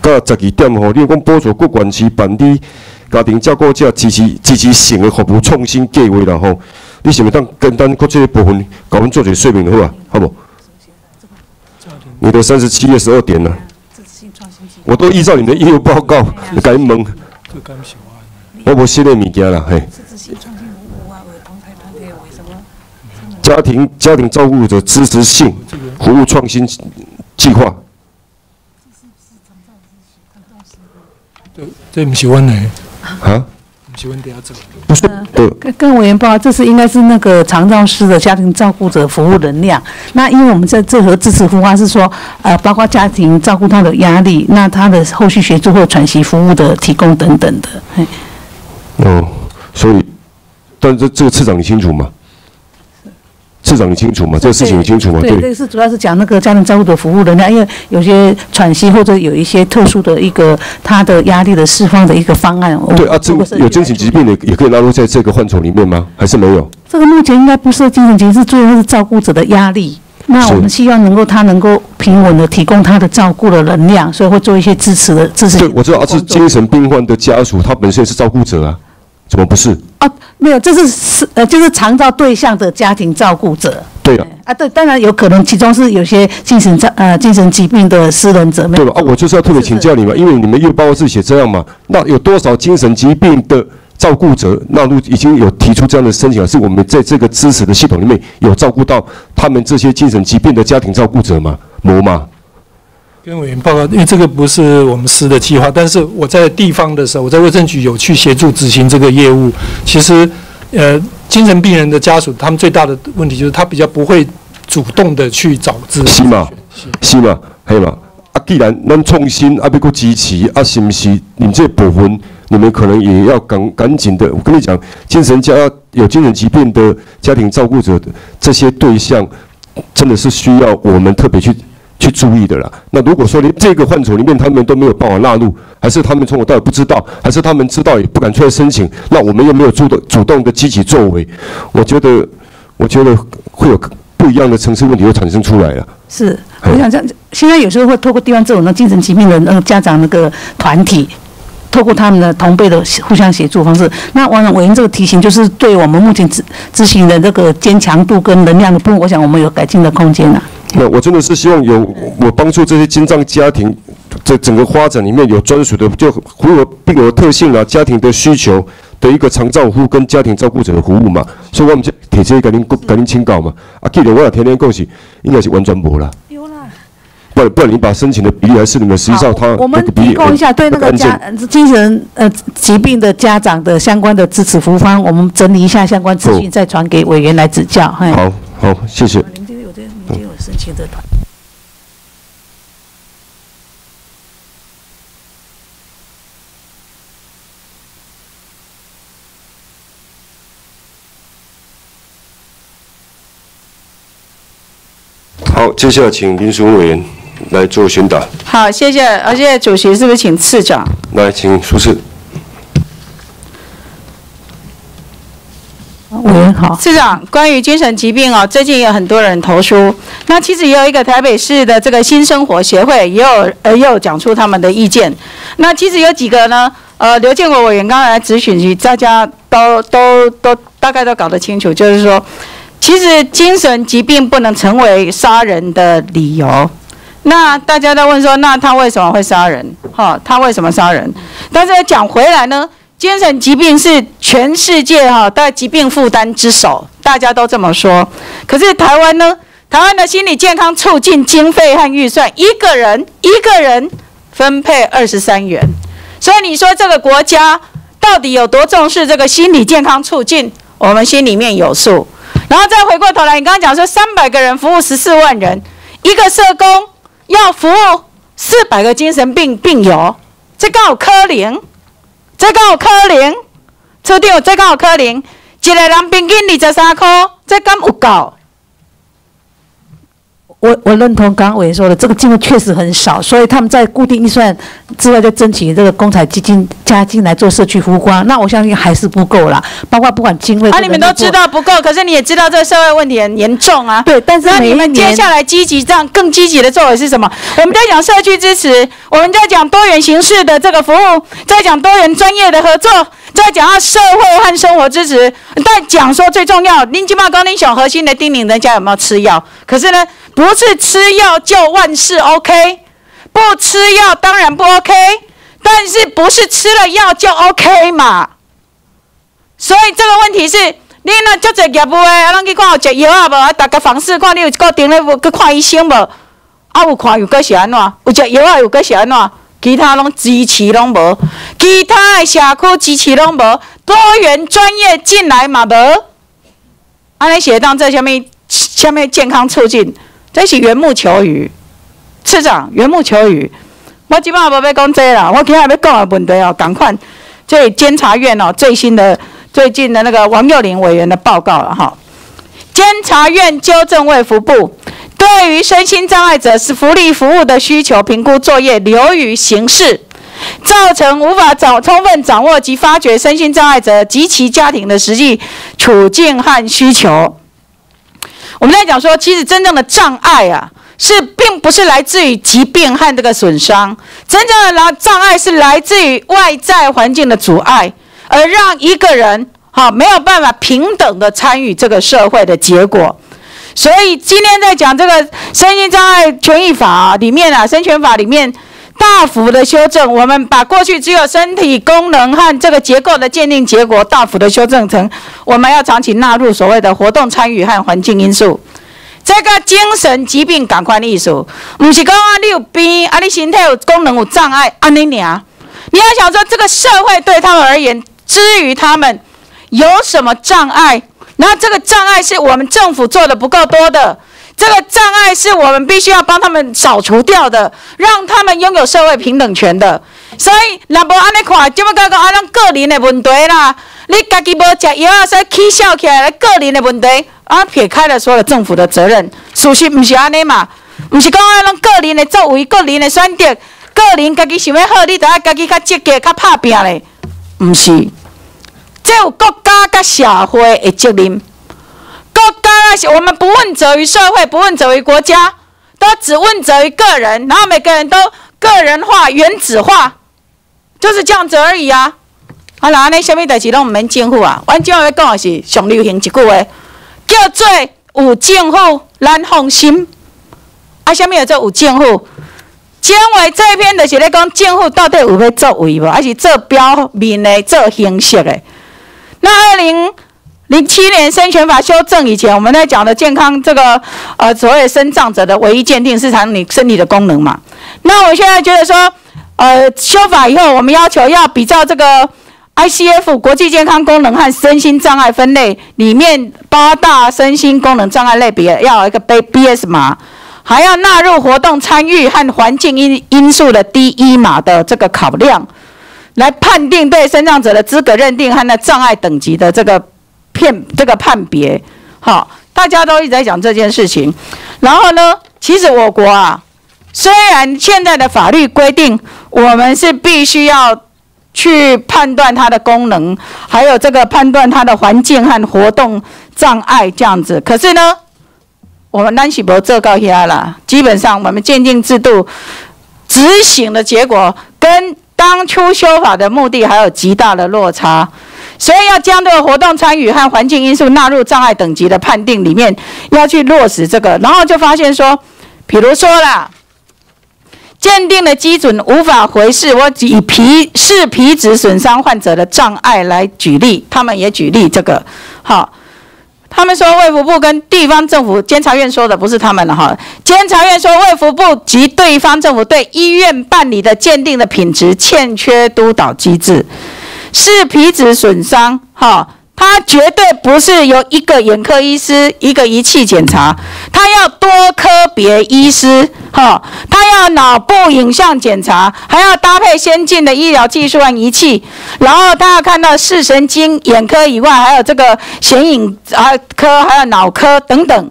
到十二点吼，你讲补助各县市办理家庭照顾者支持支持性的服务创新计划啦吼，你是咪当简单搁这个部分，甲阮做一个说明好啊，好不？你的三十七页十二点了。我都依照你的业务报告改蒙，我无新的物件啦，嘿。家庭家庭照顾者支持性服务创新计划。这这不是阮的。啊？不是，跟跟委员报，这是应该是那个长照师的家庭照顾者服务能量。那因为我们在这和支持孵化是说，呃，包括家庭照顾他的压力，那他的后续协助或喘息服务的提供等等的。哦，所以，但这这个次长你清楚吗？市长你清楚吗？这个事情你清楚吗？对，这个是主要是讲那个家庭照顾的服务能量，因为有些喘息或者有一些特殊的一个他的压力的释放的一个方案。对啊，这有精神疾病的也可以纳入在这个范畴里面吗？还是没有？这个目前应该不是精神疾病，是主要是照顾者的压力。那我们希望能够他能够平稳的提供他的照顾的能量，所以会做一些支持的支持。对，我知道啊是精神病患的家属，他本身也是照顾者啊，怎么不是？哦，没有，这是是呃，就是长照对象的家庭照顾者。对啊。啊，对，当然有可能其中是有些精神障呃精神疾病的私人者。对吧？啊，我就是要特别请教你们，因为你们又报告是写这样嘛，那有多少精神疾病的？照顾者纳入已经有提出这样的申请了，是我们在这个支持的系统里面有照顾到他们这些精神疾病的家庭照顾者吗？没吗？跟委员报告，因为这个不是我们司的计划，但是我在地方的时候，我在卫生局有去协助执行这个业务。其实，呃，精神病人的家属，他们最大的问题就是他比较不会主动的去找资是吗？是吗？还有吗？啊，既然咱创新啊，要个支持啊，是不是？你这部分？你们可能也要赶赶紧的，我跟你讲，精神家有精神疾病的家庭照顾者的这些对象，真的是需要我们特别去去注意的啦。那如果说连这个范畴里面他们都没有办法纳入，还是他们从我到尾不知道，还是他们知道也不敢出来申请，那我们又没有主动主动的积极作为，我觉得，我觉得会有不一样的城市问题会产生出来了。是，我想这样，现在有时候会透过地方这种的精神疾病的那个家长那个团体。透过他们的同辈的互相协助方式，那王委员这个提醒就是对我们目前执执行的这个坚强度跟能量的部分，我想我们有改进的空间啊。那我真的是希望有我帮助这些精障家庭，在整个发展里面有专属的，就符合并有特性啊，家庭的需求的一个长照服务跟家庭照顾者的服务嘛。所以我们就提这个您赶紧请稿嘛。啊，记得我也天天恭喜，应该是完全无啦。不不然你把申请的比例还是你们实际上他我们提供一下对那个家精神呃疾病的家长的相关的支持服务方，我们整理一下相关资讯，再传给委员来指教。好，好，谢谢。申请的团。好，接下来请林淑委员。来做宣导。好，谢谢。而且主席是不是请次长？来，请苏次。委员好。市长，关于精神疾病哦，最近有很多人投诉。那其实也有一个台北市的这个新生活协会，也有呃也有讲出他们的意见。那其实有几个呢？呃，刘建国委员刚才咨询，大家都都都大概都搞得清楚，就是说，其实精神疾病不能成为杀人的理由。那大家都问说，那他为什么会杀人？哈，他为什么杀人？但是讲回来呢，精神疾病是全世界哈在疾病负担之首，大家都这么说。可是台湾呢，台湾的心理健康促进经费和预算，一个人一个人分配二十三元，所以你说这个国家到底有多重视这个心理健康促进？我们心里面有数。然后再回过头来，你刚刚讲说三百个人服务十四万人，一个社工。要服务四百个精神病病友，这刚好可怜，这刚好可能，处长这刚好可能，一个人平均二十三块，这敢有够？我我认同刚刚委员说的，这个金额确实很少，所以他们在固定预算之外再争取这个公财基金加进来做社区服务光，那我相信还是不够啦。包括不管经费，啊，你们都知道不够，可是你也知道这个社会问题很严重啊。对，但是那你们接下来积极这样更积极的作为是什么？我们在讲社区支持，我们在讲多元形式的这个服务，在讲多元专业的合作，在讲到社会和生活支持，在讲说最重要，林金茂高林小核心的叮咛，人家有没有吃药？可是呢？不是吃药就万事 OK，不吃药当然不 OK，但是不是吃了药就 OK 嘛？所以这个问题是，你那足侪业务的，啊，咱去看有食药啊无？啊，大家房事看你有固定咧去看医生无？啊，有看有搁是安怎？有食药啊有搁是安怎？其他拢支持拢无，其他的社区支持拢无，多元专业进来嘛无？安尼写当这虾物虾物健康促进？这是缘木求鱼，市长缘木求鱼。我基本上无要讲这啦，我今日要讲的问题哦，赶快这监察院哦最新的最近的那个王幼玲委员的报告了哈。监察院纠正卫福部对于身心障碍者是福利服务的需求评估作业流于形式，造成无法掌充分掌握及发掘身心障碍者及其家庭的实际处境和需求。我们在讲说，其实真正的障碍啊，是并不是来自于疾病和这个损伤，真正的来障碍是来自于外在环境的阻碍，而让一个人好没有办法平等的参与这个社会的结果。所以今天在讲这个身心障碍权益法里面啊，身权法里面大幅的修正，我们把过去只有身体功能和这个结构的鉴定结果大幅的修正成，我们要长期纳入所谓的活动参与和环境因素。这个精神疾病感官艺术，不是讲啊你有病啊你身体有功能有障碍啊你俩，你要想说这个社会对他们而言，至于他们有什么障碍？那这个障碍是我们政府做的不够多的，这个障碍是我们必须要帮他们扫除掉的，让他们拥有社会平等权的。所以，若无安尼看，怎么讲讲啊？咱个人的问题啦，你家己无食药啊，说起笑起来，个人的问题啊，撇开了所有政府的责任，事实不是安尼嘛？不是讲啊，咱个人的作为、个人的选择、个人家己想要好，你就要家己较积极、较拍拼嘞，不是。这有国家甲社会的责任。国家是我们不问责于社会，不问责于国家，都只问责于个人，然后每个人都个人化、原子化，就是这样子而已啊。啊，那安尼什么代志拢毋免政府啊？阮今日讲的是上流行一句话，叫做有政府咱放心。啊，什么叫做有政府？讲话这篇就是咧讲政府到底有要作为无，还是做表面的、做形式的？那二零零七年生权法修正以前，我们在讲的健康这个呃所谓生障者的唯一鉴定是谈你身体的功能嘛。那我现在觉得说，呃修法以后，我们要求要比较这个 ICF 国际健康功能和身心障碍分类里面八大身心功能障碍类别要有一个 B BS 码，还要纳入活动参与和环境因因素的第一码的这个考量。来判定对身障者的资格认定和那障碍等级的这个片这个判别，好，大家都一直在讲这件事情。然后呢，其实我国啊，虽然现在的法律规定我们是必须要去判断它的功能，还有这个判断它的环境和活动障碍这样子，可是呢，我们南喜博这告下了，基本上我们鉴定制度执行的结果跟。当初修法的目的还有极大的落差，所以要将这个活动参与和环境因素纳入障碍等级的判定里面，要去落实这个。然后就发现说，比如说啦，鉴定的基准无法回视，我以皮视皮质损伤患者的障碍来举例，他们也举例这个，好。他们说，卫福部跟地方政府监察院说的不是他们的哈。监察院说，卫福部及地方政府对医院办理的鉴定的品质欠缺督导机制，是皮质损伤哈。他绝对不是由一个眼科医师一个仪器检查，他要多科别医师，哈，他要脑部影像检查，还要搭配先进的医疗技术和仪器，然后他要看到视神经眼科以外，还有这个显影啊科，还有脑科等等，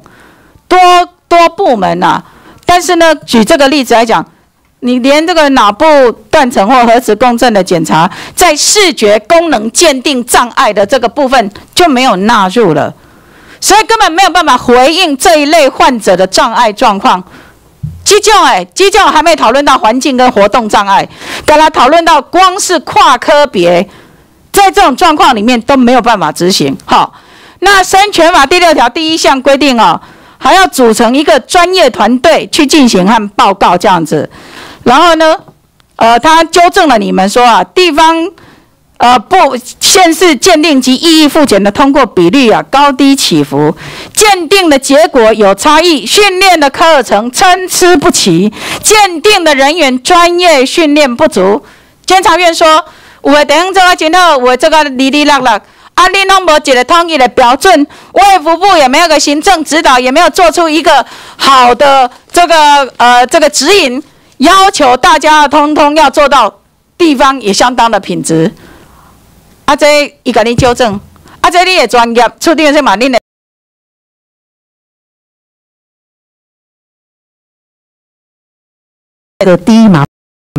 多多部门呐。但是呢，举这个例子来讲。你连这个脑部断层或核磁共振的检查，在视觉功能鉴定障碍的这个部分就没有纳入了，所以根本没有办法回应这一类患者的障碍状况。急救哎，急救还没讨论到环境跟活动障碍，刚才讨论到光是跨科别，在这种状况里面都没有办法执行。好，那《生权法》第六条第一项规定哦，还要组成一个专业团队去进行和报告这样子。然后呢，呃，他纠正了你们说啊，地方呃不县市鉴定及异议复检的通过比率啊高低起伏，鉴定的结果有差异，训练的课程参差不齐，鉴定的人员专业训练不足。监察院说，有的等这个今后有这个哩哩啦啦，啊，你拢无一个统一的标准，卫福部也没有个行政指导，也没有做出一个好的这个呃这个指引。要求大家通通要做到，地方也相当的品质。阿这伊甲你纠正，阿这你也专业，确定是马立的。的低一马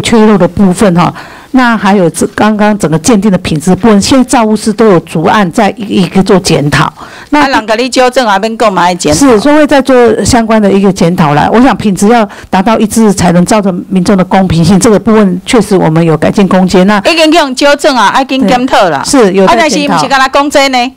缺漏的部分哈。那还有这刚刚整个鉴定的品质部分，现在造物师都有逐案在一个一个做检讨。那人给你纠正啊，边购买检讨。是，所以在做相关的一个检讨了。我想品质要达到一致，才能造成民众的公平性。这个部分确实我们有改进空间。那已经用纠正啊，已经检讨了。是有在检讨。但是不是跟他公真呢？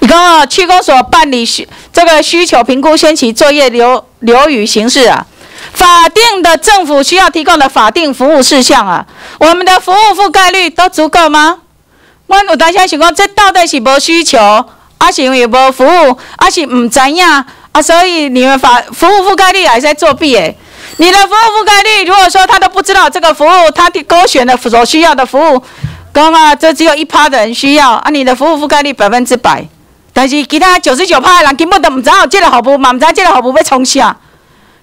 你讲啊，区公所办理需这个需求评估先期作业流流于形式啊。法定的政府需要提供的法定服务事项啊，我们的服务覆盖率都足够吗？我有当下想讲，这到底是无需求，还是因为无服务，还是唔知影啊？所以你们法服务覆盖率还是在作弊诶？你的服务覆盖率，如果说他都不知道这个服务，他勾选的所需要的服务，刚啊，这只有一趴的人需要啊，你的服务覆盖率百分之百，但是其他九十九趴的人根本都唔知道这个服务嘛，唔知这个服务要从啥。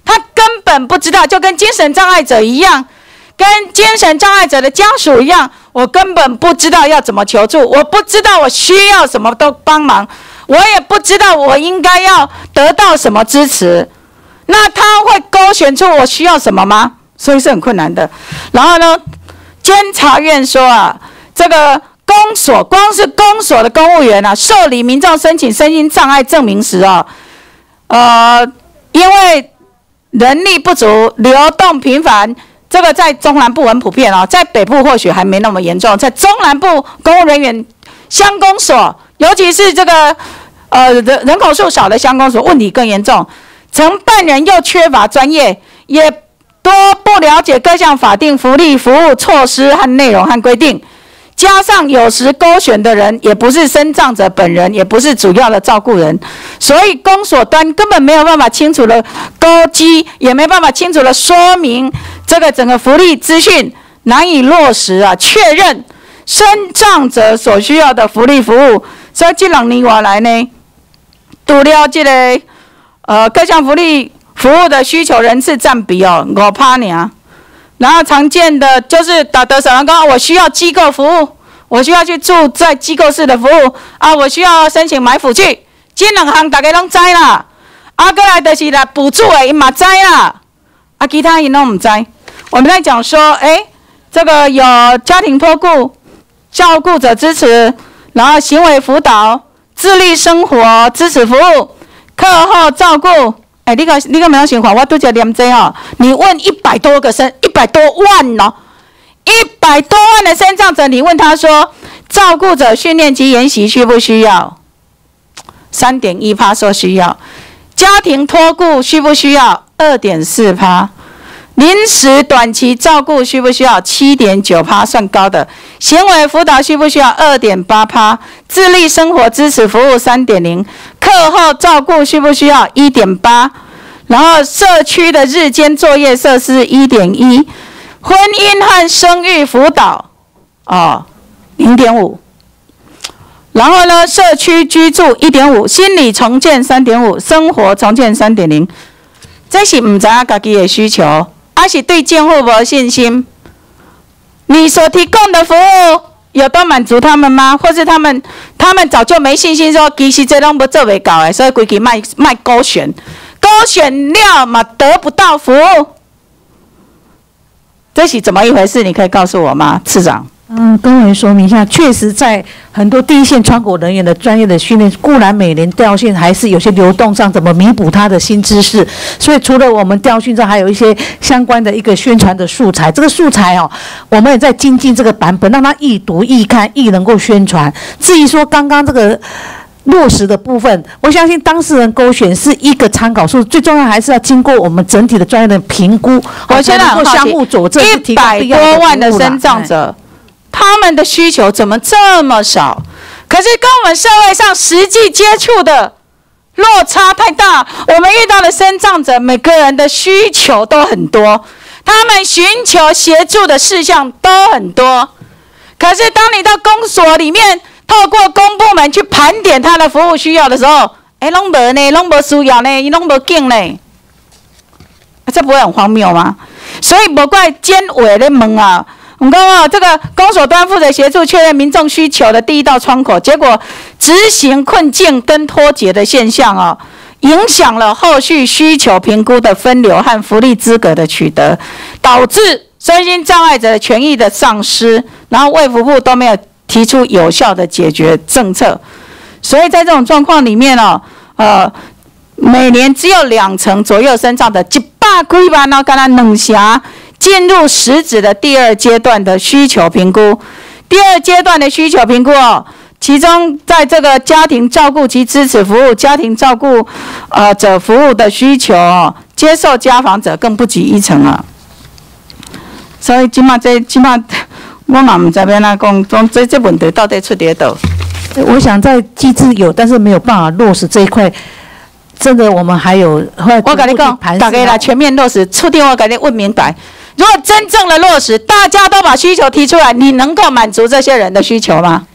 他根本不知道，就跟精神障碍者一样，跟精神障碍者的家属一样，我根本不知道要怎么求助，我不知道我需要什么都帮忙，我也不知道我应该要得到什么支持。那他会勾选出我需要什么吗？所以是很困难的。然后呢，监察院说啊，这个公所光是公所的公务员啊，受理民众申请身心障碍证明时啊，呃，因为。人力不足，流动频繁，这个在中南部很普遍哦，在北部或许还没那么严重。在中南部，公务人员乡公所，尤其是这个呃人人口数少的乡公所，问题更严重。承办人又缺乏专业，也多不了解各项法定福利服务措施和内容和规定。加上有时勾选的人也不是身障者本人，也不是主要的照顾人，所以公所端根本没有办法清楚的勾稽，也没办法清楚的说明这个整个福利资讯，难以落实啊，确认身障者所需要的福利服务。所以这两年我来呢，除了这个呃各项福利服务的需求人次占比哦五趴呢。然后常见的就是打的少人刚我需要机构服务，我需要去住在机构式的服务啊，我需要申请买辅具，这两行大家拢知啦。啊，过来就是来补助的，伊嘛知啦。啊，其他伊拢唔知。我们在讲说，哎，这个有家庭托顾、照顾者支持，然后行为辅导、自立生活支持服务、课后照顾。哎，你个你个没有想法，我拄则念这哦。你问一百多个生，一百多万哦，一百多万的生障者，你问他说，照顾者训练及研习需不需要？三点一趴说需要。家庭托顾需不需要？二点四趴。临时短期照顾需不需要？七点九趴算高的。行为辅导需不需要？二点八趴。自立生活支持服务三点零。课后照顾需不需要？一点八。然后社区的日间作业设施一点一。婚姻和生育辅导哦，零点五。然后呢，社区居住一点五，心理重建三点五，生活重建三点零。这是唔知家己的需求。还是对监护无信心？你所提供的服务有多满足他们吗？或是他们他们早就没信心，说其实这拢不做未到的，所以规矩卖卖勾选，勾选料嘛得不到服务，这是怎么一回事？你可以告诉我吗，市长？嗯，跟委员说明一下，确实在很多第一线窗口人员的专业的训练，固然每年调训还是有些流动上怎么弥补他的新知识，所以除了我们调训之外，还有一些相关的一个宣传的素材。这个素材哦，我们也在精进这个版本，让他易读、易看、易能够宣传。至于说刚刚这个落实的部分，我相信当事人勾选是一个参考数，最重要还是要经过我们整体的专业的评估，我现在相互佐证，一百多万的生障者。他们的需求怎么这么少？可是跟我们社会上实际接触的落差太大。我们遇到的生障者，每个人的需求都很多，他们寻求协助的事项都很多。可是当你到公所里面，透过公部门去盘点他的服务需要的时候，哎，拢无呢，拢无需要呢，伊拢无劲呢，这不会很荒谬吗？所以不怪监委咧问啊。我讲哦，这个公所端负责协助确认民众需求的第一道窗口，结果执行困境跟脱节的现象哦，影响了后续需求评估的分流和福利资格的取得，导致身心障碍者的权益的丧失，然后卫福部都没有提出有效的解决政策，所以在这种状况里面哦，呃，每年只有两成左右身障的一百几万呢，跟他冷霞进入实质的第二阶段的需求评估，第二阶段的需求评估哦。其中，在这个家庭照顾及支持服务、家庭照顾呃者服务的需求哦，接受家访者更不及一成啊。所以，起码这起码我嘛唔知边哪讲，讲这这问题到底出伫倒？我想在机制有，但是没有办法落实这一块，真的我们还有。我跟你讲，大家来全面落实，出电话给你问明白。如果真正的落实，大家都把需求提出来，你能够满足这些人的需求吗？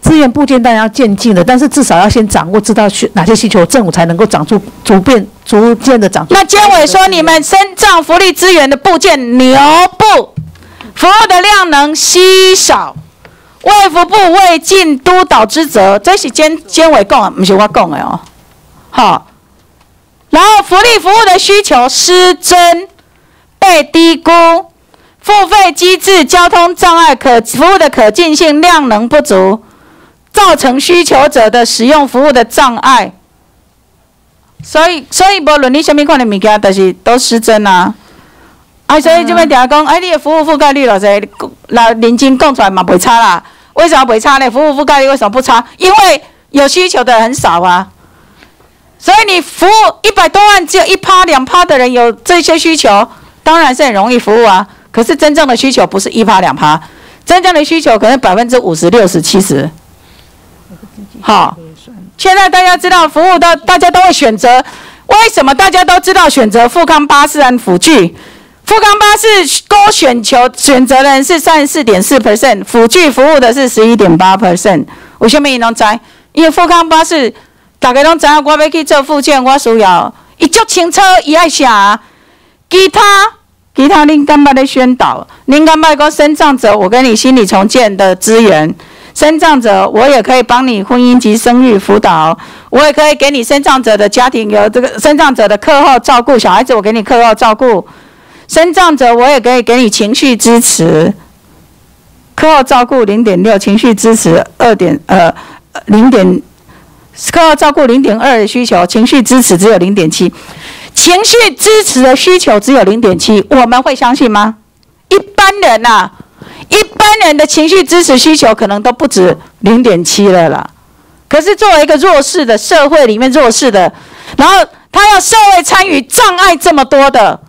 资源部件当然要渐进的，但是至少要先掌握知道需哪些需求，政府才能够长出逐变逐渐的长。那监委说你们身障福利资源的部件牛不，服务的量能稀少，卫福部未尽督导之责，这是监监委讲的，不是我讲的哦。好，然后福利服务的需求失真，被低估，付费机制、交通障碍、可服务的可进性、量能不足。造成需求者的使用服务的障碍，所以所以无论你什么款的物件，但是都失真啊！啊，所以这边底下讲，哎，你的服务覆盖率偌济，那认真讲出来嘛，袂差啦。为什么袂差呢？服务覆盖率为什么不差？因为有需求的很少啊。所以你服务一百多万，只有一趴两趴的人有这些需求，当然是很容易服务啊。可是真正的需求不是一趴两趴，真正的需求可能百分之五十六十七十。好，现在大家知道服务的，大家都会选择。为什么大家都知道选择富康巴士和辅具？富康巴士勾选求选择人是三十四点四 percent，辅具服务的是十一点八 percent。为什么你拢知？因为富康巴士大家拢知，我要去做附件，我需要一足清楚，伊爱啥？其他其他，您干嘛咧宣导？您干嘛讲身障者？我给你心理重建的资源。身障者，我也可以帮你婚姻及生育辅导，我也可以给你身障者的家庭有这个身障者的课后照顾，小孩子我给你课后照顾，身障者我也可以给你情绪支持，课后照顾零点六，情绪支持二点呃零点，课后照顾零点二的需求，情绪支持只有零点七，情绪支持的需求只有零点七，我们会相信吗？一般人呐。一般人的情绪支持需求可能都不止零点七了啦，可是作为一个弱势的社会里面弱势的，然后他要社会参与障碍这么多的，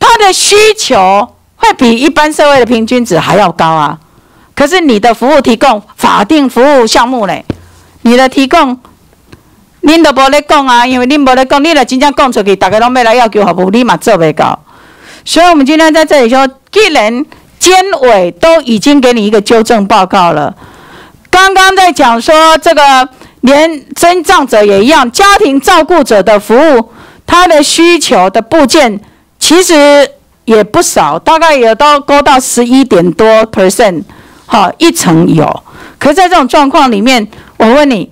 他的需求会比一般社会的平均值还要高啊。可是你的服务提供法定服务项目嘞，你的提供，恁都无咧讲啊，因为恁无咧讲，你若真正讲出去，大家拢要来要求服务，你嘛做袂到。所以我们今天在这里说，既然监委都已经给你一个纠正报告了。刚刚在讲说，这个连身障者也一样，家庭照顾者的服务，他的需求的部件其实也不少，大概也都高到十一点多 percent，好，一层有。可在这种状况里面，我问你。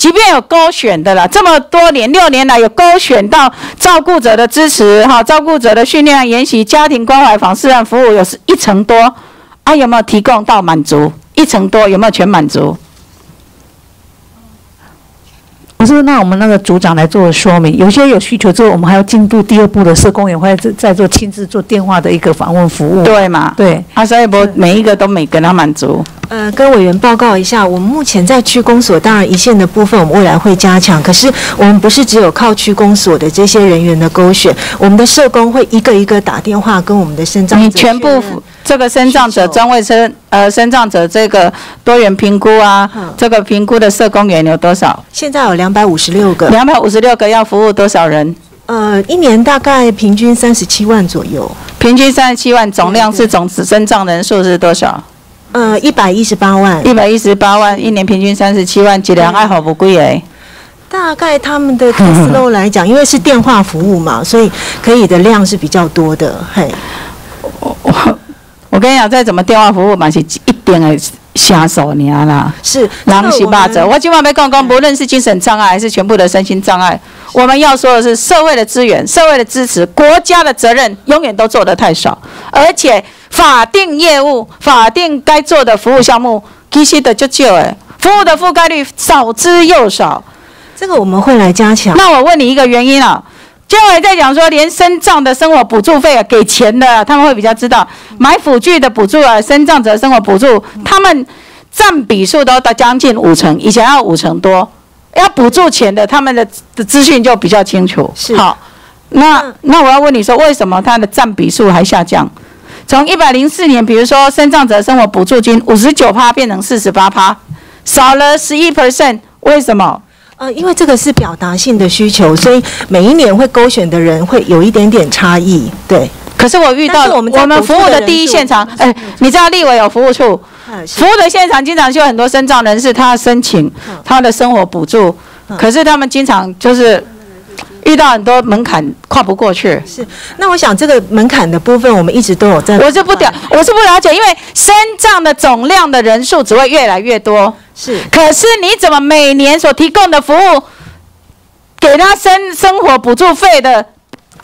即便有勾选的了，这么多年六年来有勾选到照顾者的支持哈，照顾者的训练研习，家庭关怀访视和服务有是一成多，啊有没有提供到满足？一成多有没有全满足？不是，那我们那个组长来做说明。有些有需求之后，我们还要进入第二步的社工也会再再做亲自做电话的一个访问服务。对嘛？对。啊，所以不每一个都每个他满足。呃，跟委员报告一下，我们目前在区公所，当然一线的部分我们未来会加强。可是我们不是只有靠区公所的这些人员的勾选，我们的社工会一个一个打电话跟我们的身障。你全部。这个生障者专为生呃生障者这个多元评估啊，这个评估的社工员有多少？现在有两百五十六个。两百五十六个要服务多少人？呃，一年大概平均三十七万左右。平均三十七万，总量是总生障人数是多少？呃，一百一十八万。一百一十八万，一年平均三十七万，几量爱好不贵诶。大概他们的思路来讲，因为是电话服务嘛，所以可以的量是比较多的。嘿，我我。我跟你讲，再怎么电话服务嘛，是一点的瞎手娘啦，是狼心八者。我今晚没讲讲，不论是精神障碍还是全部的身心障碍，我们要说的是社会的资源、社会的支持、国家的责任，永远都做得太少，而且法定业务、法定该做的服务项目，其实的就少哎，服务的覆盖率少之又少。这个我们会来加强。那我问你一个原因啊？就会在讲说，连身障的生活补助费啊，给钱的他们会比较知道，买辅具的补助啊，身障者生活补助，他们占比数都到将近五成，以前要五成多，要补助钱的，他们的的资讯就比较清楚。是好，那那我要问你说，为什么它的占比数还下降？从一百零四年，比如说身障者生活补助金五十九趴变成四十八趴，少了十一 percent，为什么？呃，因为这个是表达性的需求，所以每一年会勾选的人会有一点点差异。对，可是我遇到我们我们服务的第一现场，哎，你知道立委有服务处，服务的现场经常就有很多身障人士，他申请他的生活补助，可是他们经常就是遇到很多门槛跨不过去。是，那我想这个门槛的部分，我们一直都有在。我是不了，我是不了解，因为身障的总量的人数只会越来越多。是，可是你怎么每年所提供的服务，给他生生活补助费的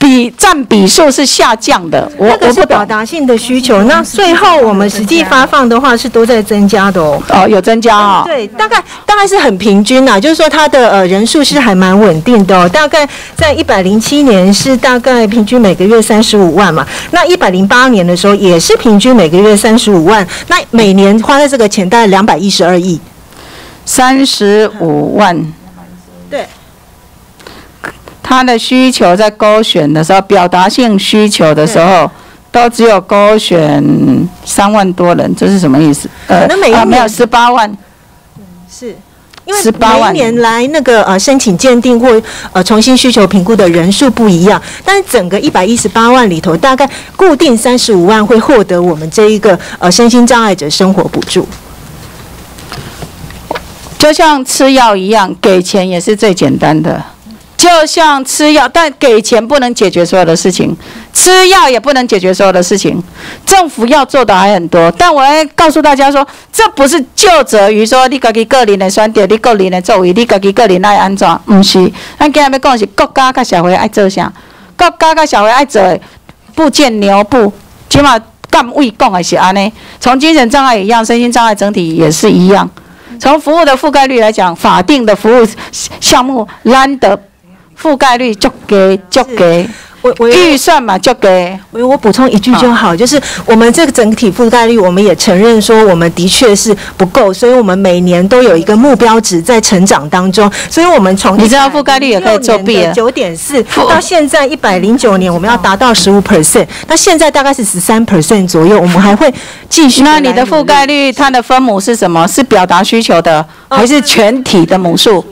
比占比数是下降的？我那个是表达性的需求，那最后我们实际发放的话是都在增加的哦。哦，有增加啊？对，大概大概是很平均呐，就是说它的呃人数是还蛮稳定的哦。大概在一百零七年是大概平均每个月三十五万嘛，那一百零八年的时候也是平均每个月三十五万，那每年花在这个钱大概两百一十二亿。三十五万，对，他的需求在勾选的时候，表达性需求的时候，都只有勾选三万多人，这是什么意思？呃，那每一年没有十八万，是，因为每一年来那个呃申请鉴定或呃重新需求评估的人数不一样，但是整个一百一十八万里头，大概固定三十五万会获得我们这一个呃身心障碍者生活补助。就像吃药一样，给钱也是最简单的。就像吃药，但给钱不能解决所有的事情，吃药也不能解决所有的事情。政府要做的还很多，但我要告诉大家说，这不是就责于说你自己个人的选择，你个人的作为，你自己个人爱安怎？不是，咱今日要讲是国家甲社会爱做啥？国家甲社会爱做的不见牛不，起码干位讲的是安尼。从精神障碍一样，身心障碍整体也是一样。从服务的覆盖率来讲，法定的服务项目难得覆盖率就给就给，我我预算嘛就给。我我补充一句就好，就是我们这个整体覆盖率，我们也承认说我们的确是不够，所以我们每年都有一个目标值在成长当中，所以我们从你知道覆盖率也可以作弊九点四到现在一百零九年，我们要达到十五 percent，那现在大概是十三 percent 左右，我们还会继续。那你的覆盖率它的分母是什么？是表达需求的，还是全体的母数？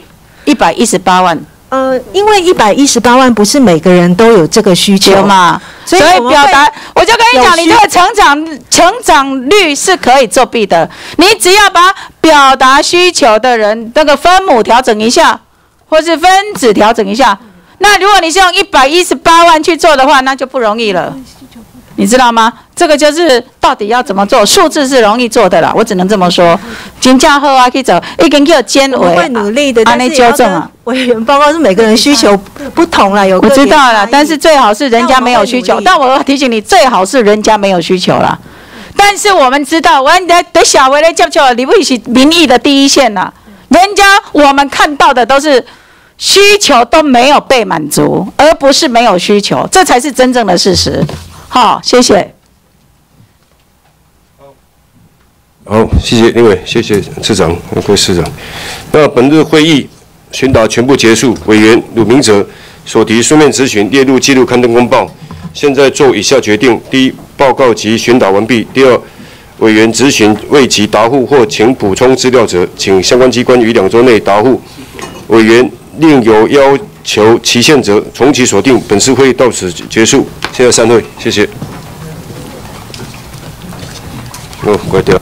一百一十八万。呃，因为一百一十八万不是每个人都有这个需求。嘛，所以表达，我就跟你讲，你这个成长成长率是可以作弊的，你只要把表达需求的人那个分母调整一下，或是分子调整一下，那如果你是用一百一十八万去做的话，那就不容易了。你知道吗？这个就是到底要怎么做？数字是容易做的啦，我只能这么说。金价后啊，可以走，一根叫尖尾，会努力的，但是纠正啊。委员报告是每个人需求不同啦，有我知道了，但是最好是人家没有需求。但我要提醒你，最好是人家没有需求啦。但是我们知道，我你得小维来叫叫，你不是民意的第一线呐。人家我们看到的都是需求都没有被满足，而不是没有需求，这才是真正的事实。好，谢谢。好，谢谢另位，谢谢市长，各位市长。那本日会议询答全部结束，委员鲁明哲所提书面咨询列入记录刊登公报。现在做以下决定：第一，报告及询答完毕；第二，委员咨询未及答复或请补充资料者，请相关机关于两周内答复。委员另有要求期限者，从其所定。本次会议到此结束。现在散会，谢谢。哦，关掉。